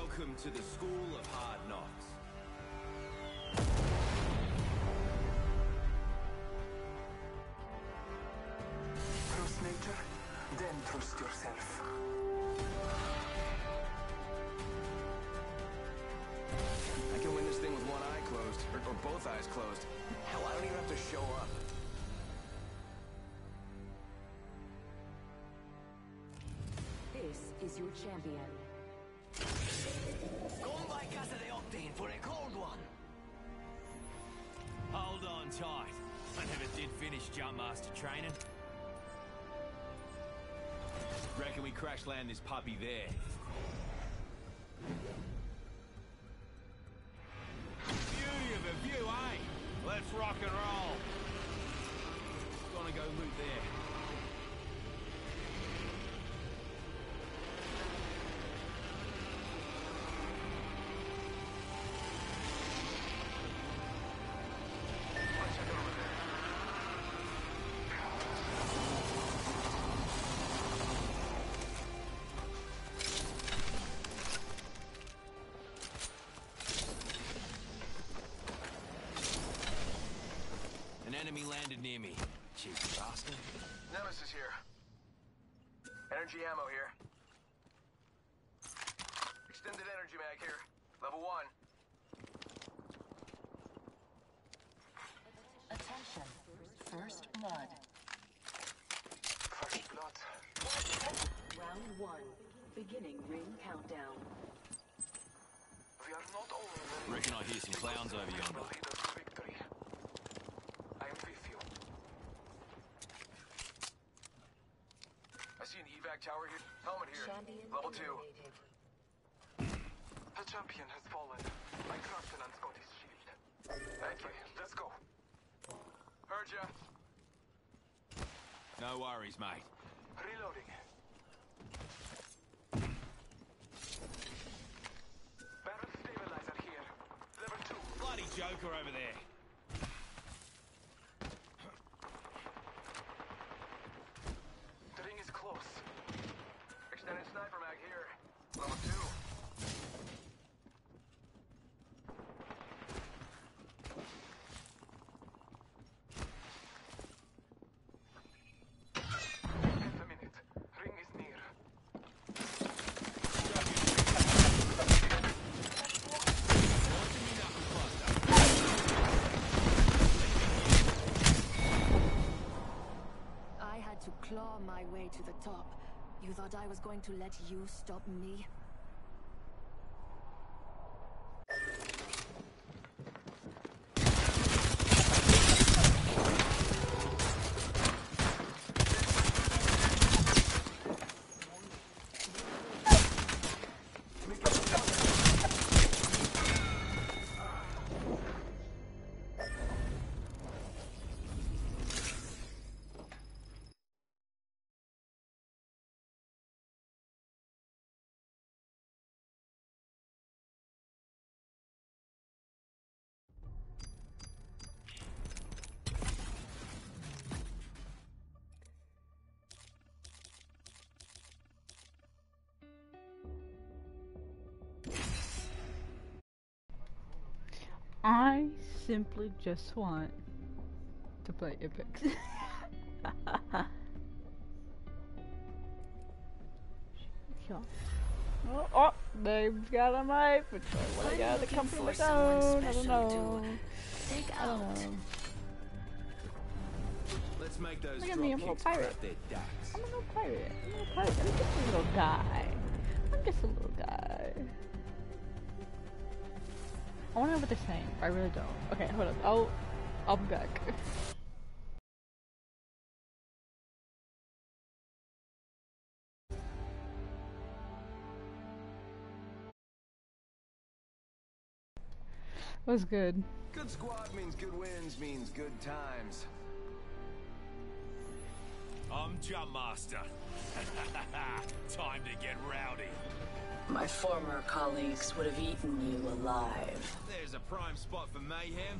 Welcome to the School of Hard Knocks. Trust nature, then trust yourself. I can win this thing with one eye closed, or, or both eyes closed. Hell, I don't even have to show up. This is your champion. Did finish Jump Master training. Reckon we crash land this puppy there. Enemy landed near me. Cheeky bastard. Nemesis here. Energy ammo here. Extended energy mag here. Level one. Attention. First blood. First blood. Round one. Beginning ring countdown. We are not only Reckon I hear some clowns over yonder. will lead us to victory. I am with you. I see an evac tower here. Helmet here. Two. The champion has fallen. I crafted and got his shield. Thank you. Let's go. Heard ya. No worries, mate. Reloading. Barrel stabilizer here. Level two. Bloody Joker over there. The ring is close. Extended sniper mag here. Level two. Half a minute. Ring is near. I had to claw my way to top. You thought I was going to let you stop me? I simply just want to play Apex. Oh, oh, they've got a knife. Which I I'm got to come from for the someone. I don't know. to take I don't know. Let's make those Look at me, I'm a little dropkicks pirate. crap their dacks. I'm a little pirate. I'm a little pirate. I'm just a little guy. I'm just a little guy. I want to know what they're saying. but I really don't. Okay, hold up. I'll, I'll be back. Was good. Good squad means good wins, means good times. I'm Jump Master. Time to get rowdy. My former colleagues would have eaten you alive. There's a prime spot for mayhem.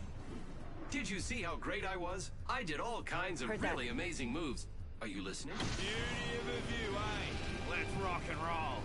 Did you see how great I was? I did all kinds of Heard that. really amazing moves. Are you listening? Beauty of a view, eh? Let's rock and roll.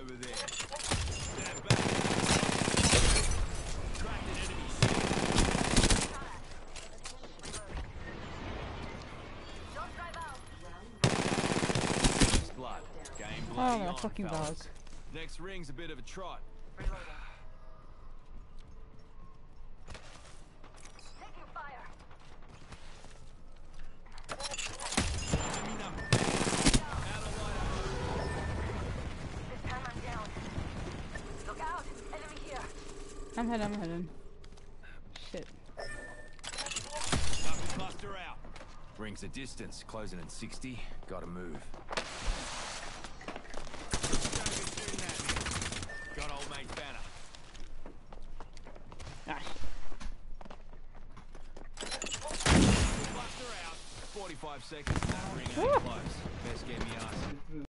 Over there. Stand back. Cracked an enemy shield. Blood. Game Oh, my on, fucking fellas. dog. Next ring's a bit of a trot. Taking fire. Enemy number. Out of light This time I'm down. Look out! Enemy here. I'm heading, I'm heading. Shit. Knuckle cluster out. Rings a distance, closing in 60. Gotta move. Got old mate banner. Ah, Cluster out. 45 seconds. That ring ain't close. Best get me ass.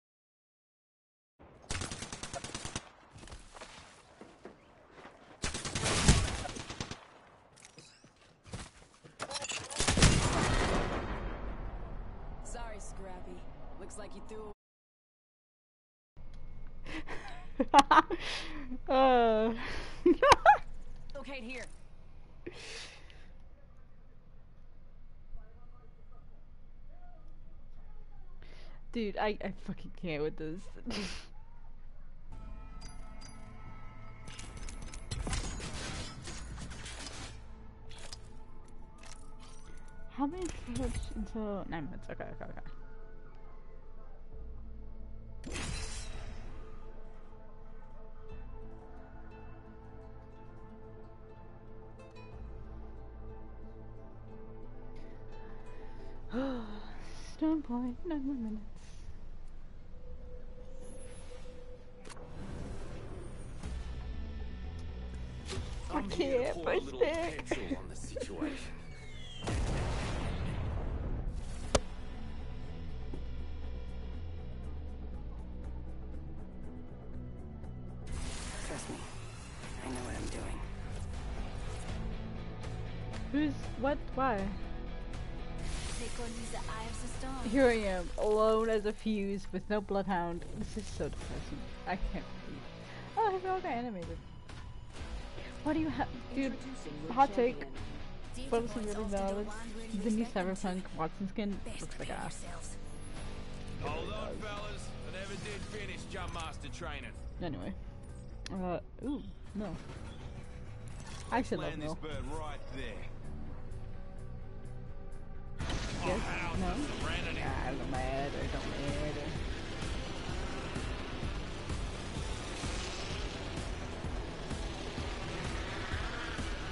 Looks like you threw uh. Locate here. Dude, I, I fucking can't with this. How many minutes until nine minutes? Okay, okay, okay. Nine more minutes. As a fuse with no bloodhound. This is so depressing. I can't believe. Oh, it's all got animated. What do you have, dude? Hot take. But listen, really this, the new Cyberpunk Wattson skin looks like ass. Hold on, fellas. I never did finish Jump Master training. Anyway, uh, ooh, no. I actually love this bird right there. How's no. the? Ah, I don't matter, don't matter.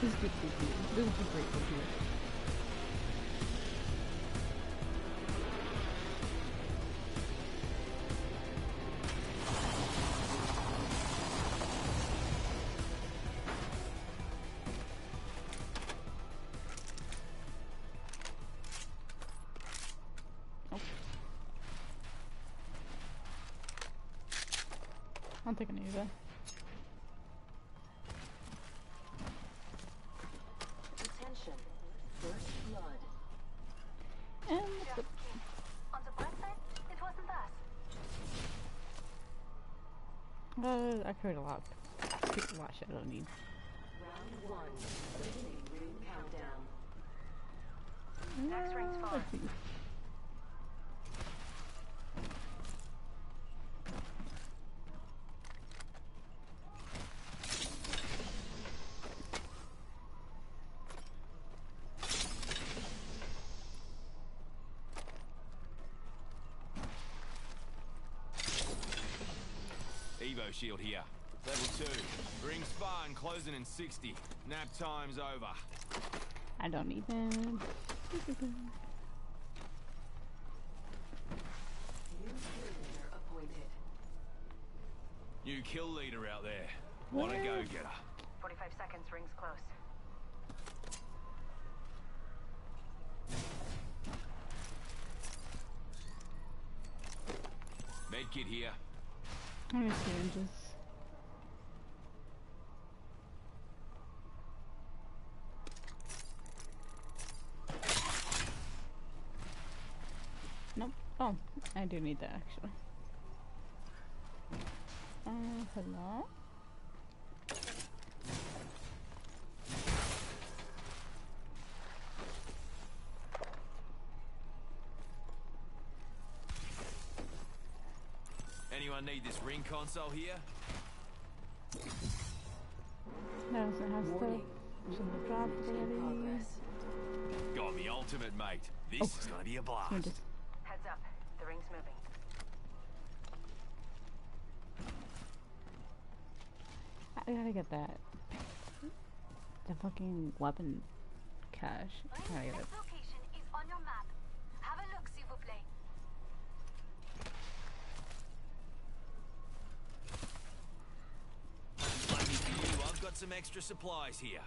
This is good for you. This will be great for think I need that. Attention. First blood. And let's go. On the bright side, it wasn't bad. Uh, I carried a lot. Keep a lot of shit I don't need. Round one. Beginning ring countdown. Next ring's fine. Evo shield here. Level 2. Ring spawn closing in 60. Nap time's over. I don't need them. Appointed. New kill leader out there. What a Where? go-getter. 45 seconds, rings close. Medkit here. I'm gonna syringes. Nope. Oh, I do need that actually. Uh, hello? Anyone need this ring console here? That also has stuff. Some the drops. Got me ultimate, mate. This Oh. is gonna be a blast. Heads up, the ring's moving. I gotta get that. The fucking weapon cache. I gotta get it. Next location is on your map. Have a look, s'il vous plaît. Lucky for you, I've got some extra supplies here.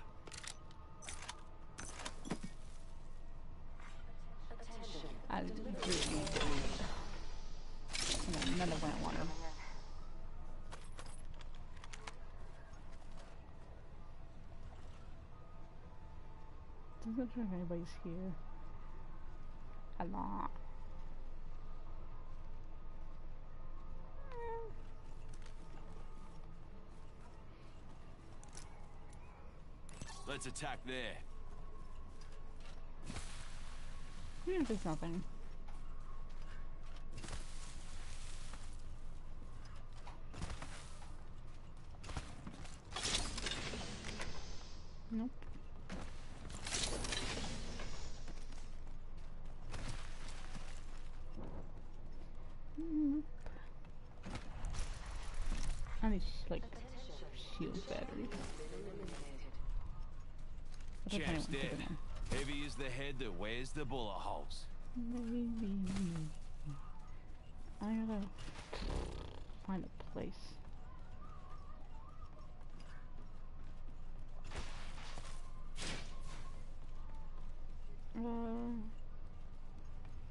I really none of what I wanted. Doesn't look like anybody's here. A lot. Let's attack there. Hmm, if it's nothing. Nope. Nope. I need like shield batteries. I don't Champ's think I dead. want to Heavy is the head that wears the bullet holes. I gotta find a place. Uh,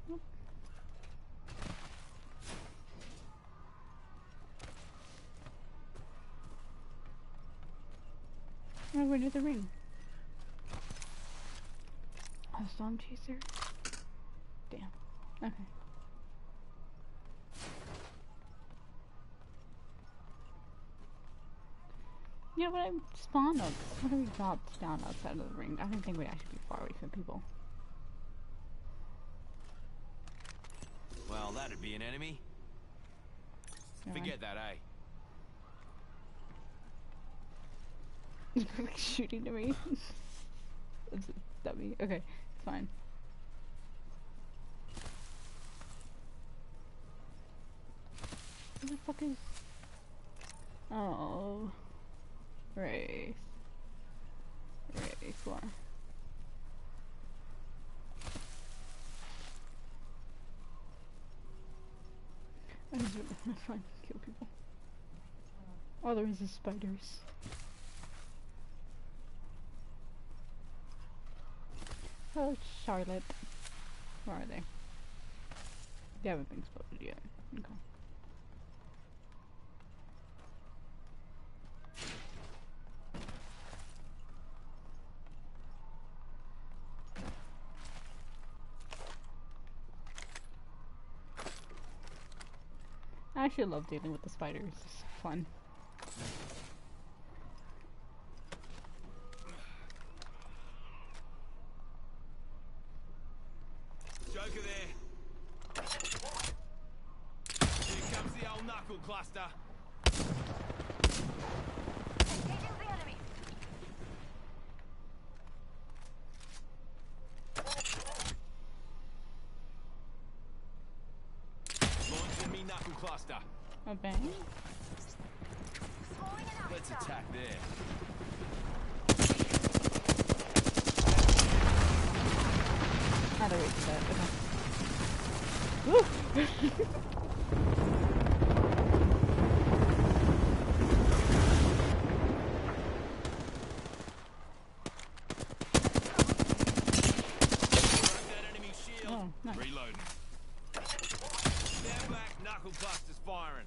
nope. Oh, where did the ring? Storm chaser? Damn. Okay. You know what? I spawned up. What do we dropped down outside of the ring? I didn't think we'd actually be far away from people. Well, that'd be an enemy. Forget that, eh? like shooting to me. That's a dummy. Okay, fine. Who the fuck is? Oh, race, race war. I just really want to find kill people. Oh, there is the spiders. Oh, Charlotte. Where are they? They haven't been spotted yet. Okay. I actually love dealing with the spiders. It's fun. Joker there. Here comes the old knuckle cluster. Engaging the enemy. Launching me knuckle cluster. A bang? Throwing an Let's axe attack there. How do I reach that? Okay. Woo! Broke that enemy shield. Oh, nice. Reloading. Stand back, knuckle cluster's firing.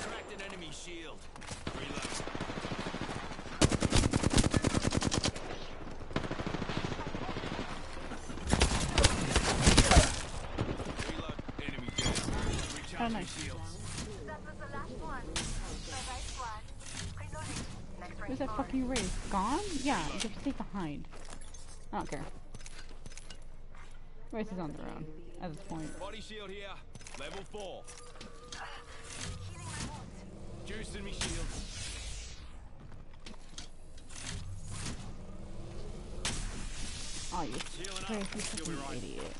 Cracked an enemy shield. Reload. Reload. Enemy dead. Recharge Oh, nice. shields. That was the last one. Bye-bye, squad. Reloading. Next ring Where's that forward. fucking race? Gone? Yeah, just stay behind. I don't care. Race is on their own at this point. Body shield here. Level four. Juicing me shield. Oh, you Healing up. Race, you fucking right. idiot.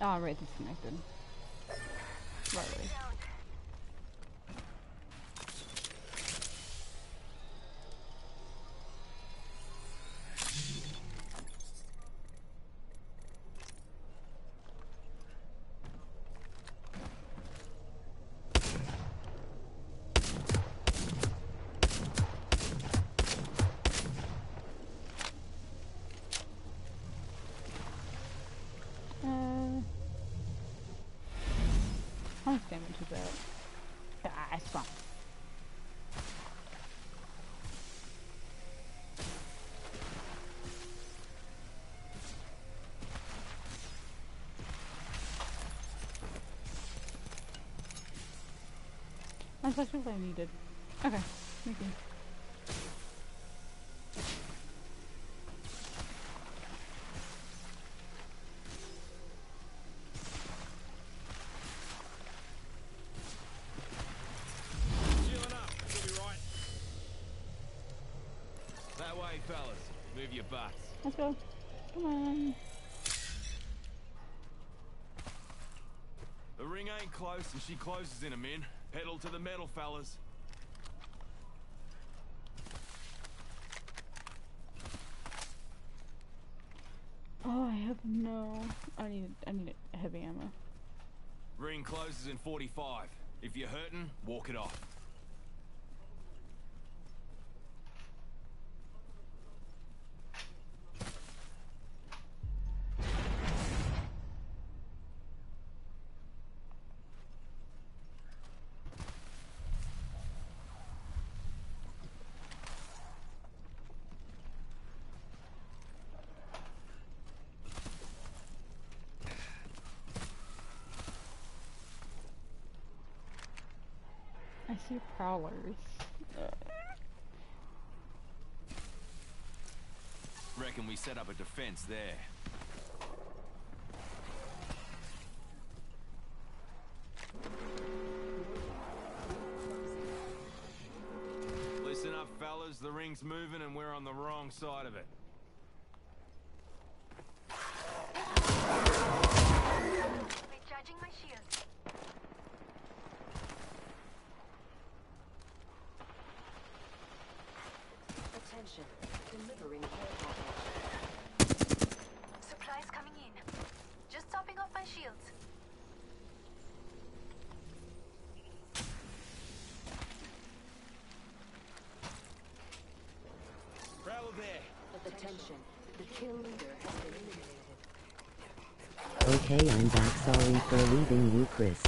Ah, oh, Race is connected. Right way. Down. Uh, how much damage is That's actually what I needed. Okay, thank you. Chilling up. You'll be right. That way, fellas. Move your butts. Let's go. Come on. The ring ain't close, and she closes in a min. Pedal to the metal, fellas. Oh, I have no. I need. I need heavy ammo. Ring closes in 45. If you're hurting, walk it off. See prowlers. Reckon we set up a defense there. Listen up, fellas. The ring's moving and we're on the wrong side of it. Recharging my shield. Attention, delivering care package. Supplies coming in. Just topping off my shields. Prowler there. Attention, the kill leader has been eliminated. Okay, I'm back. Sorry for leaving you, Chris.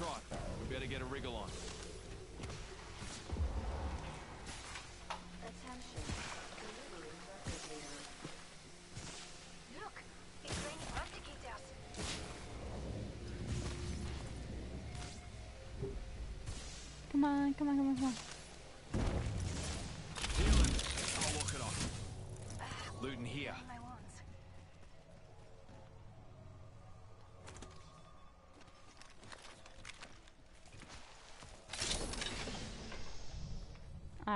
Quite trot. We better get a wriggle on. Attention. Look, it's raining. Come on, come on, come on, come on. Healing. I'll walk it off. Looting here.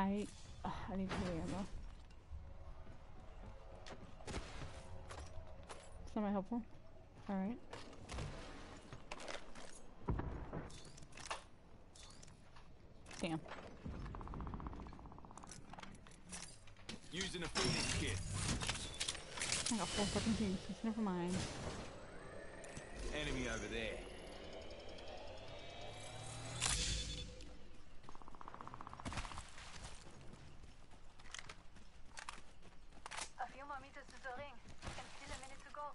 I. ugh, I need heavy ammo. Semi helpful. Alright. Damn. Using a Phoenix kit. I got four fucking pieces. Never mind. Enemy over there. A few more meters to the ring. And still a minute to go.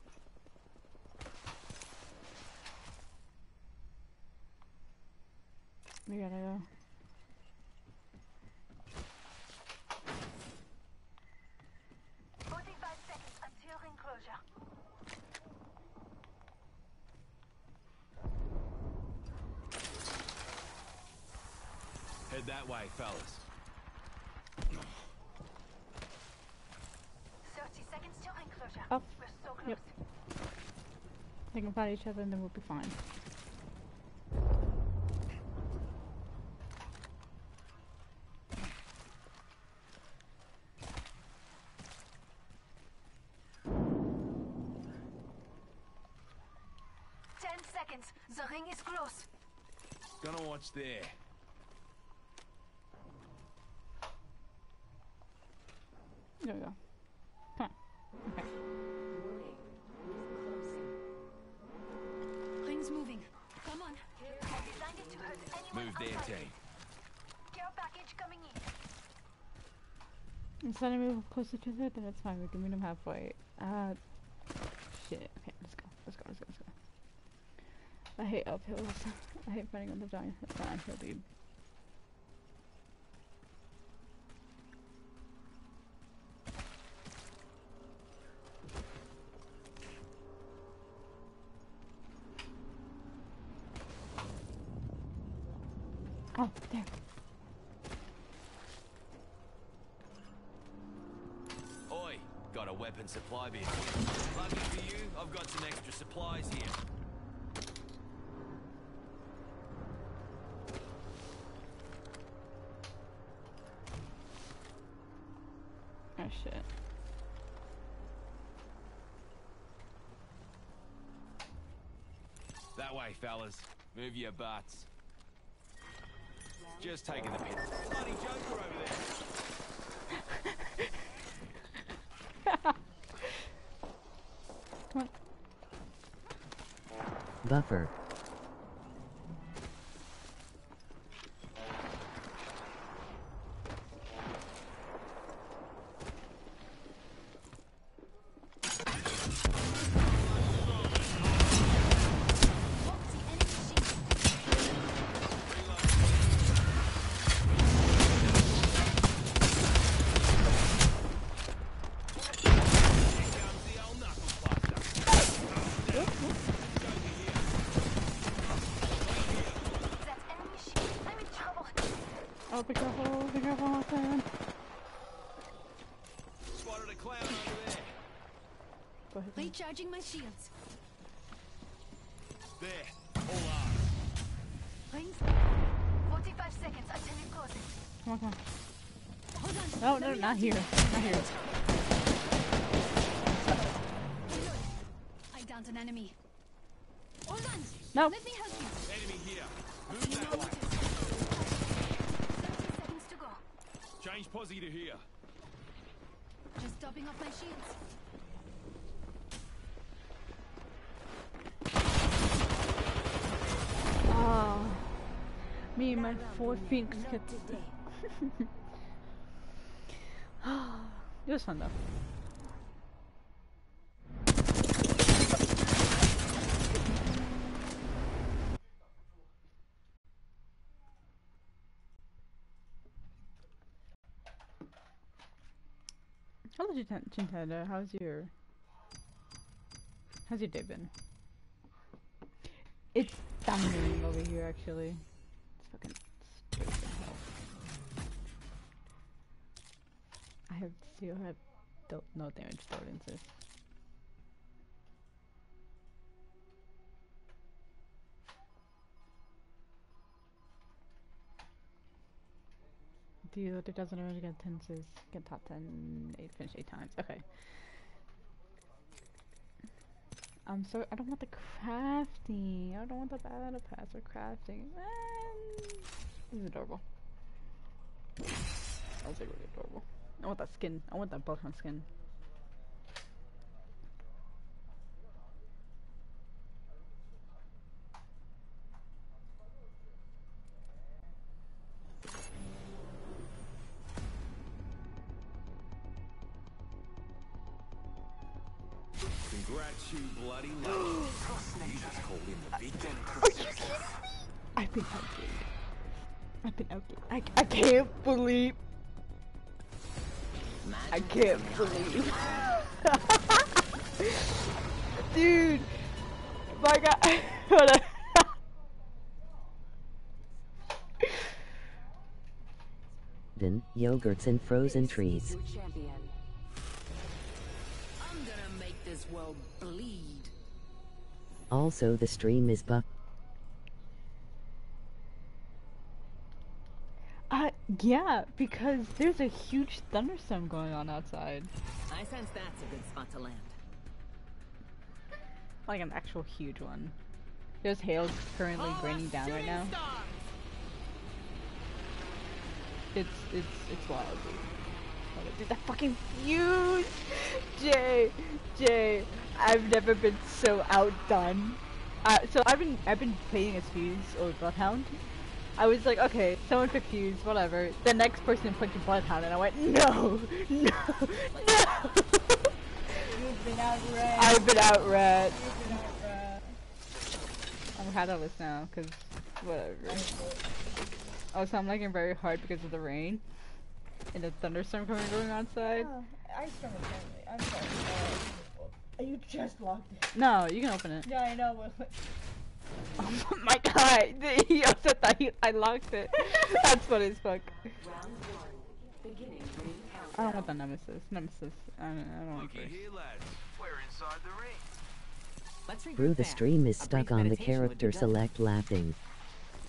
We gotta go. Forty-five seconds until ring. Head that way, fellas. Thirty seconds till ring closure. Up. We're so close. Yep. They can fight each other and then we'll be fine. The ring is close. Gonna watch there. There we go. Come on. Okay. Ring's moving. Come on. I designed it to hurt anyone Move there, outside. team. Care package coming in. Instead move closer then it's fine. We can meet him halfway. Uh, shit. Okay, let's go. Let's go. Let's go. Let's go. I hate uphills. I hate fighting on the giant downhill, dude. Oh, there. Oi, got a weapon supply bin. Lucky for you, I've got some extra supplies here. Oh shit. That way, fellas. Move your butts. Just taking the piss. Bloody Joker over there. Come on. Buffer. Recharging my shields. There. All ours. Rings. 45 seconds until you close it. Come on, come on. Hold on. No, no, not here. Not here. I downed an enemy. Hold on. No. Let me help you. Enemy here. Move that way. 30 seconds to go. Change posse to here. Just topping off my shields. Me and my four kids. today. it was fun though. Hello, Chintan- How's your How's your day been? It's thundering over here, actually. Fucking to. I have still have no damage tolerances. Deal 3000 damage get 10 says get tenses. Get top 10 8 finish 8 times. Okay. I'm so I don't want the crafting. I don't want the battle pass or crafting. Man, is adorable. That's like really adorable. I want that skin. I want that Bloodhound skin. Yogurts and frozen trees. I'm gonna make this world bleed. Also the stream is buff. Uh, yeah, because there's a huge thunderstorm going on outside. I sense that's a good spot to land. Like an actual huge one. There's hail currently raining down right now. It's it's it's wild, dude. Dude, that fucking fuse! Jay, Jay, I've never been so outdone. Uh, so I've been I've been playing as Fuse or Bloodhound. I was like, okay, someone pick Fuse, whatever. The next person picked Bloodhound, and I went, no, no, no. You've been. I've been out red. You've been out. I'm catalyst now, cause whatever. Oh, so I'm lagging very hard because of the rain and the thunderstorm coming going outside. Oh, I still have I'm sorry. Uh, you just locked it. No, you can open it. Yeah, I know. But Oh my god, he also thought he, I locked it. That's funny as fuck. Round one. Beginning ring I don't want the nemesis. Nemesis. I don't, I don't want Looky this. here, lads. We're inside the ring. Let's regroup Brew the stream is stuck on the meditation would be character select laughing.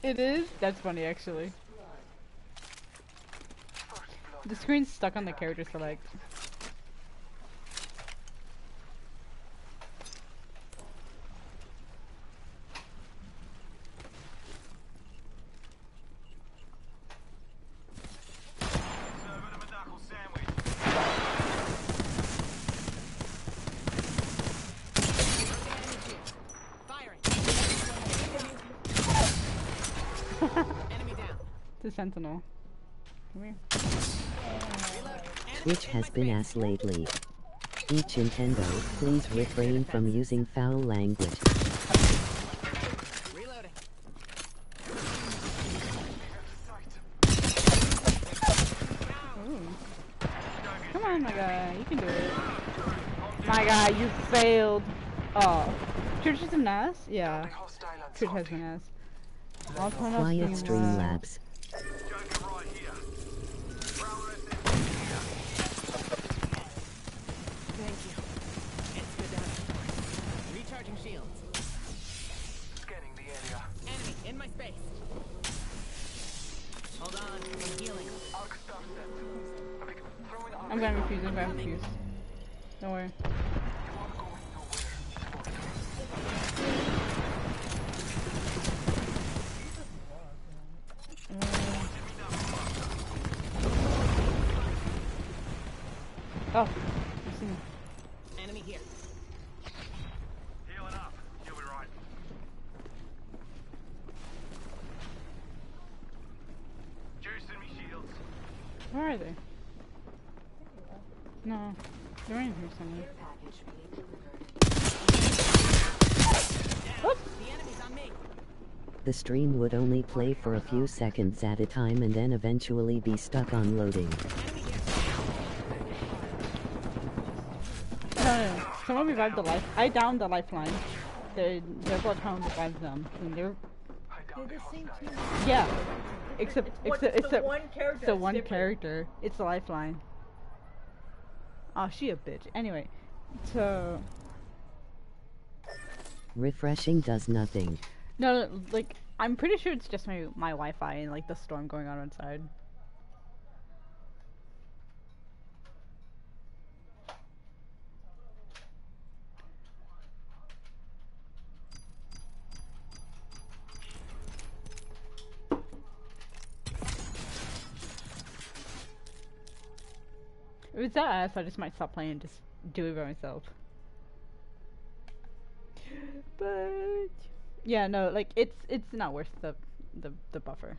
It is? That's funny actually. The screen's stuck on the character select. Serving them a knuckle sandwich. Firing. Enemy down. The sentinel. Come here. Twitch has been ass lately. Each Nintendo, please refrain from using foul language. Reloading. Ooh. Come on, my guy. You can do it. My guy, you failed. Oh. Church is an ass? Yeah. Church has been ass. I'll turn off Quiet Streamlabs. Uh, I'm gonna refuse, I'm gonna refuse. Don't worry. Oh, you see me. Enemy here. Healing up. You'll be right. Juicing me shields. Where are they? No, they're in here somewhere. Care package being delivered. What? The enemy's on me. The stream would only play for a few seconds at a time and then eventually be stuck on loading. Uh, Enemy here. No, no, no. Someone revived the life. I downed the lifeline. The their bloodhound revived them. And they're they're the same team. yeah. Except It's one- except it's the except one character It's the that's one different. character. It's the lifeline. Oh, she a bitch. Anyway, so Refreshing does nothing. no, no, like I'm pretty sure it's just my my Wi-Fi and like the storm going on outside. If it's that ass, I just might stop playing and just do it by myself. But yeah, no, like it's it's not worth the the the buffer.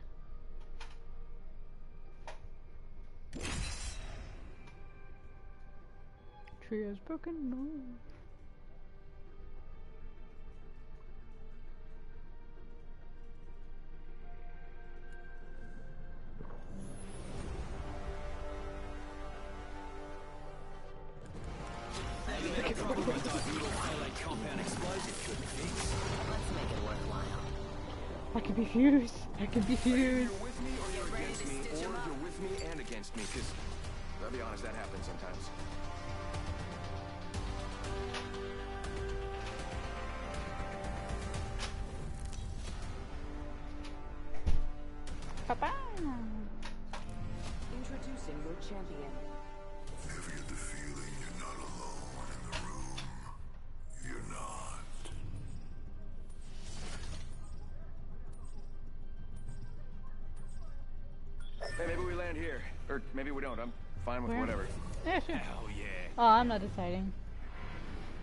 Tree has broken. No. I can be fused. I can be fused. You're with me or you're against me, or you're with me and against me, because, I'll be honest, that happens sometimes. Papa. Introducing your champion. End here. Or maybe we don't. I'm fine with Where? whatever. Yeah, sure. Hell yeah. Oh, I'm not deciding.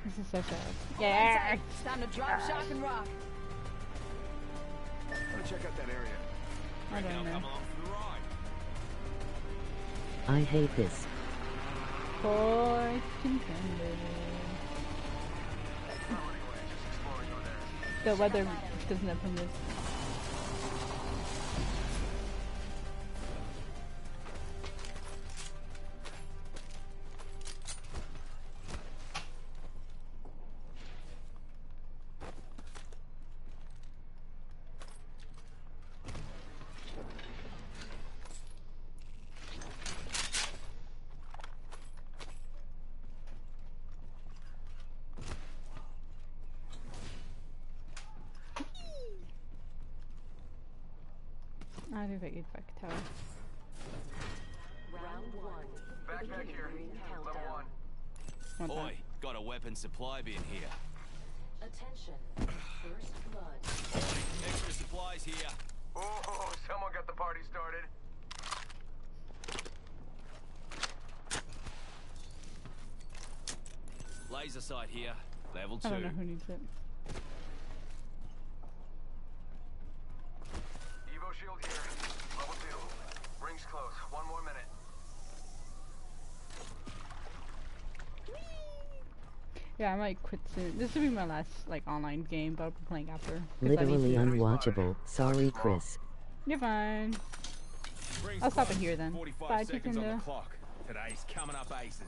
This is so sad. Yeah. It's time to drop shock and rock. I'm gonna check out that area. I don't know. Come along for the ride. I hate this. Force contender. The weather doesn't have this. Supply bin here. Attention. First blood. Extra supplies here. Oh, someone got the party started. Laser sight here. Level that? I don't know who needs it. Evo shield here. Level two. Rings close. One more minute. Yeah, I might quit soon. This will be my last like online game, but I'll be playing after. 'cause I need Literally to- unwatchable. Sorry, Chris. You're fine. I'll stop it here then. 45 Bye, seconds on the clock. Today's coming up aces.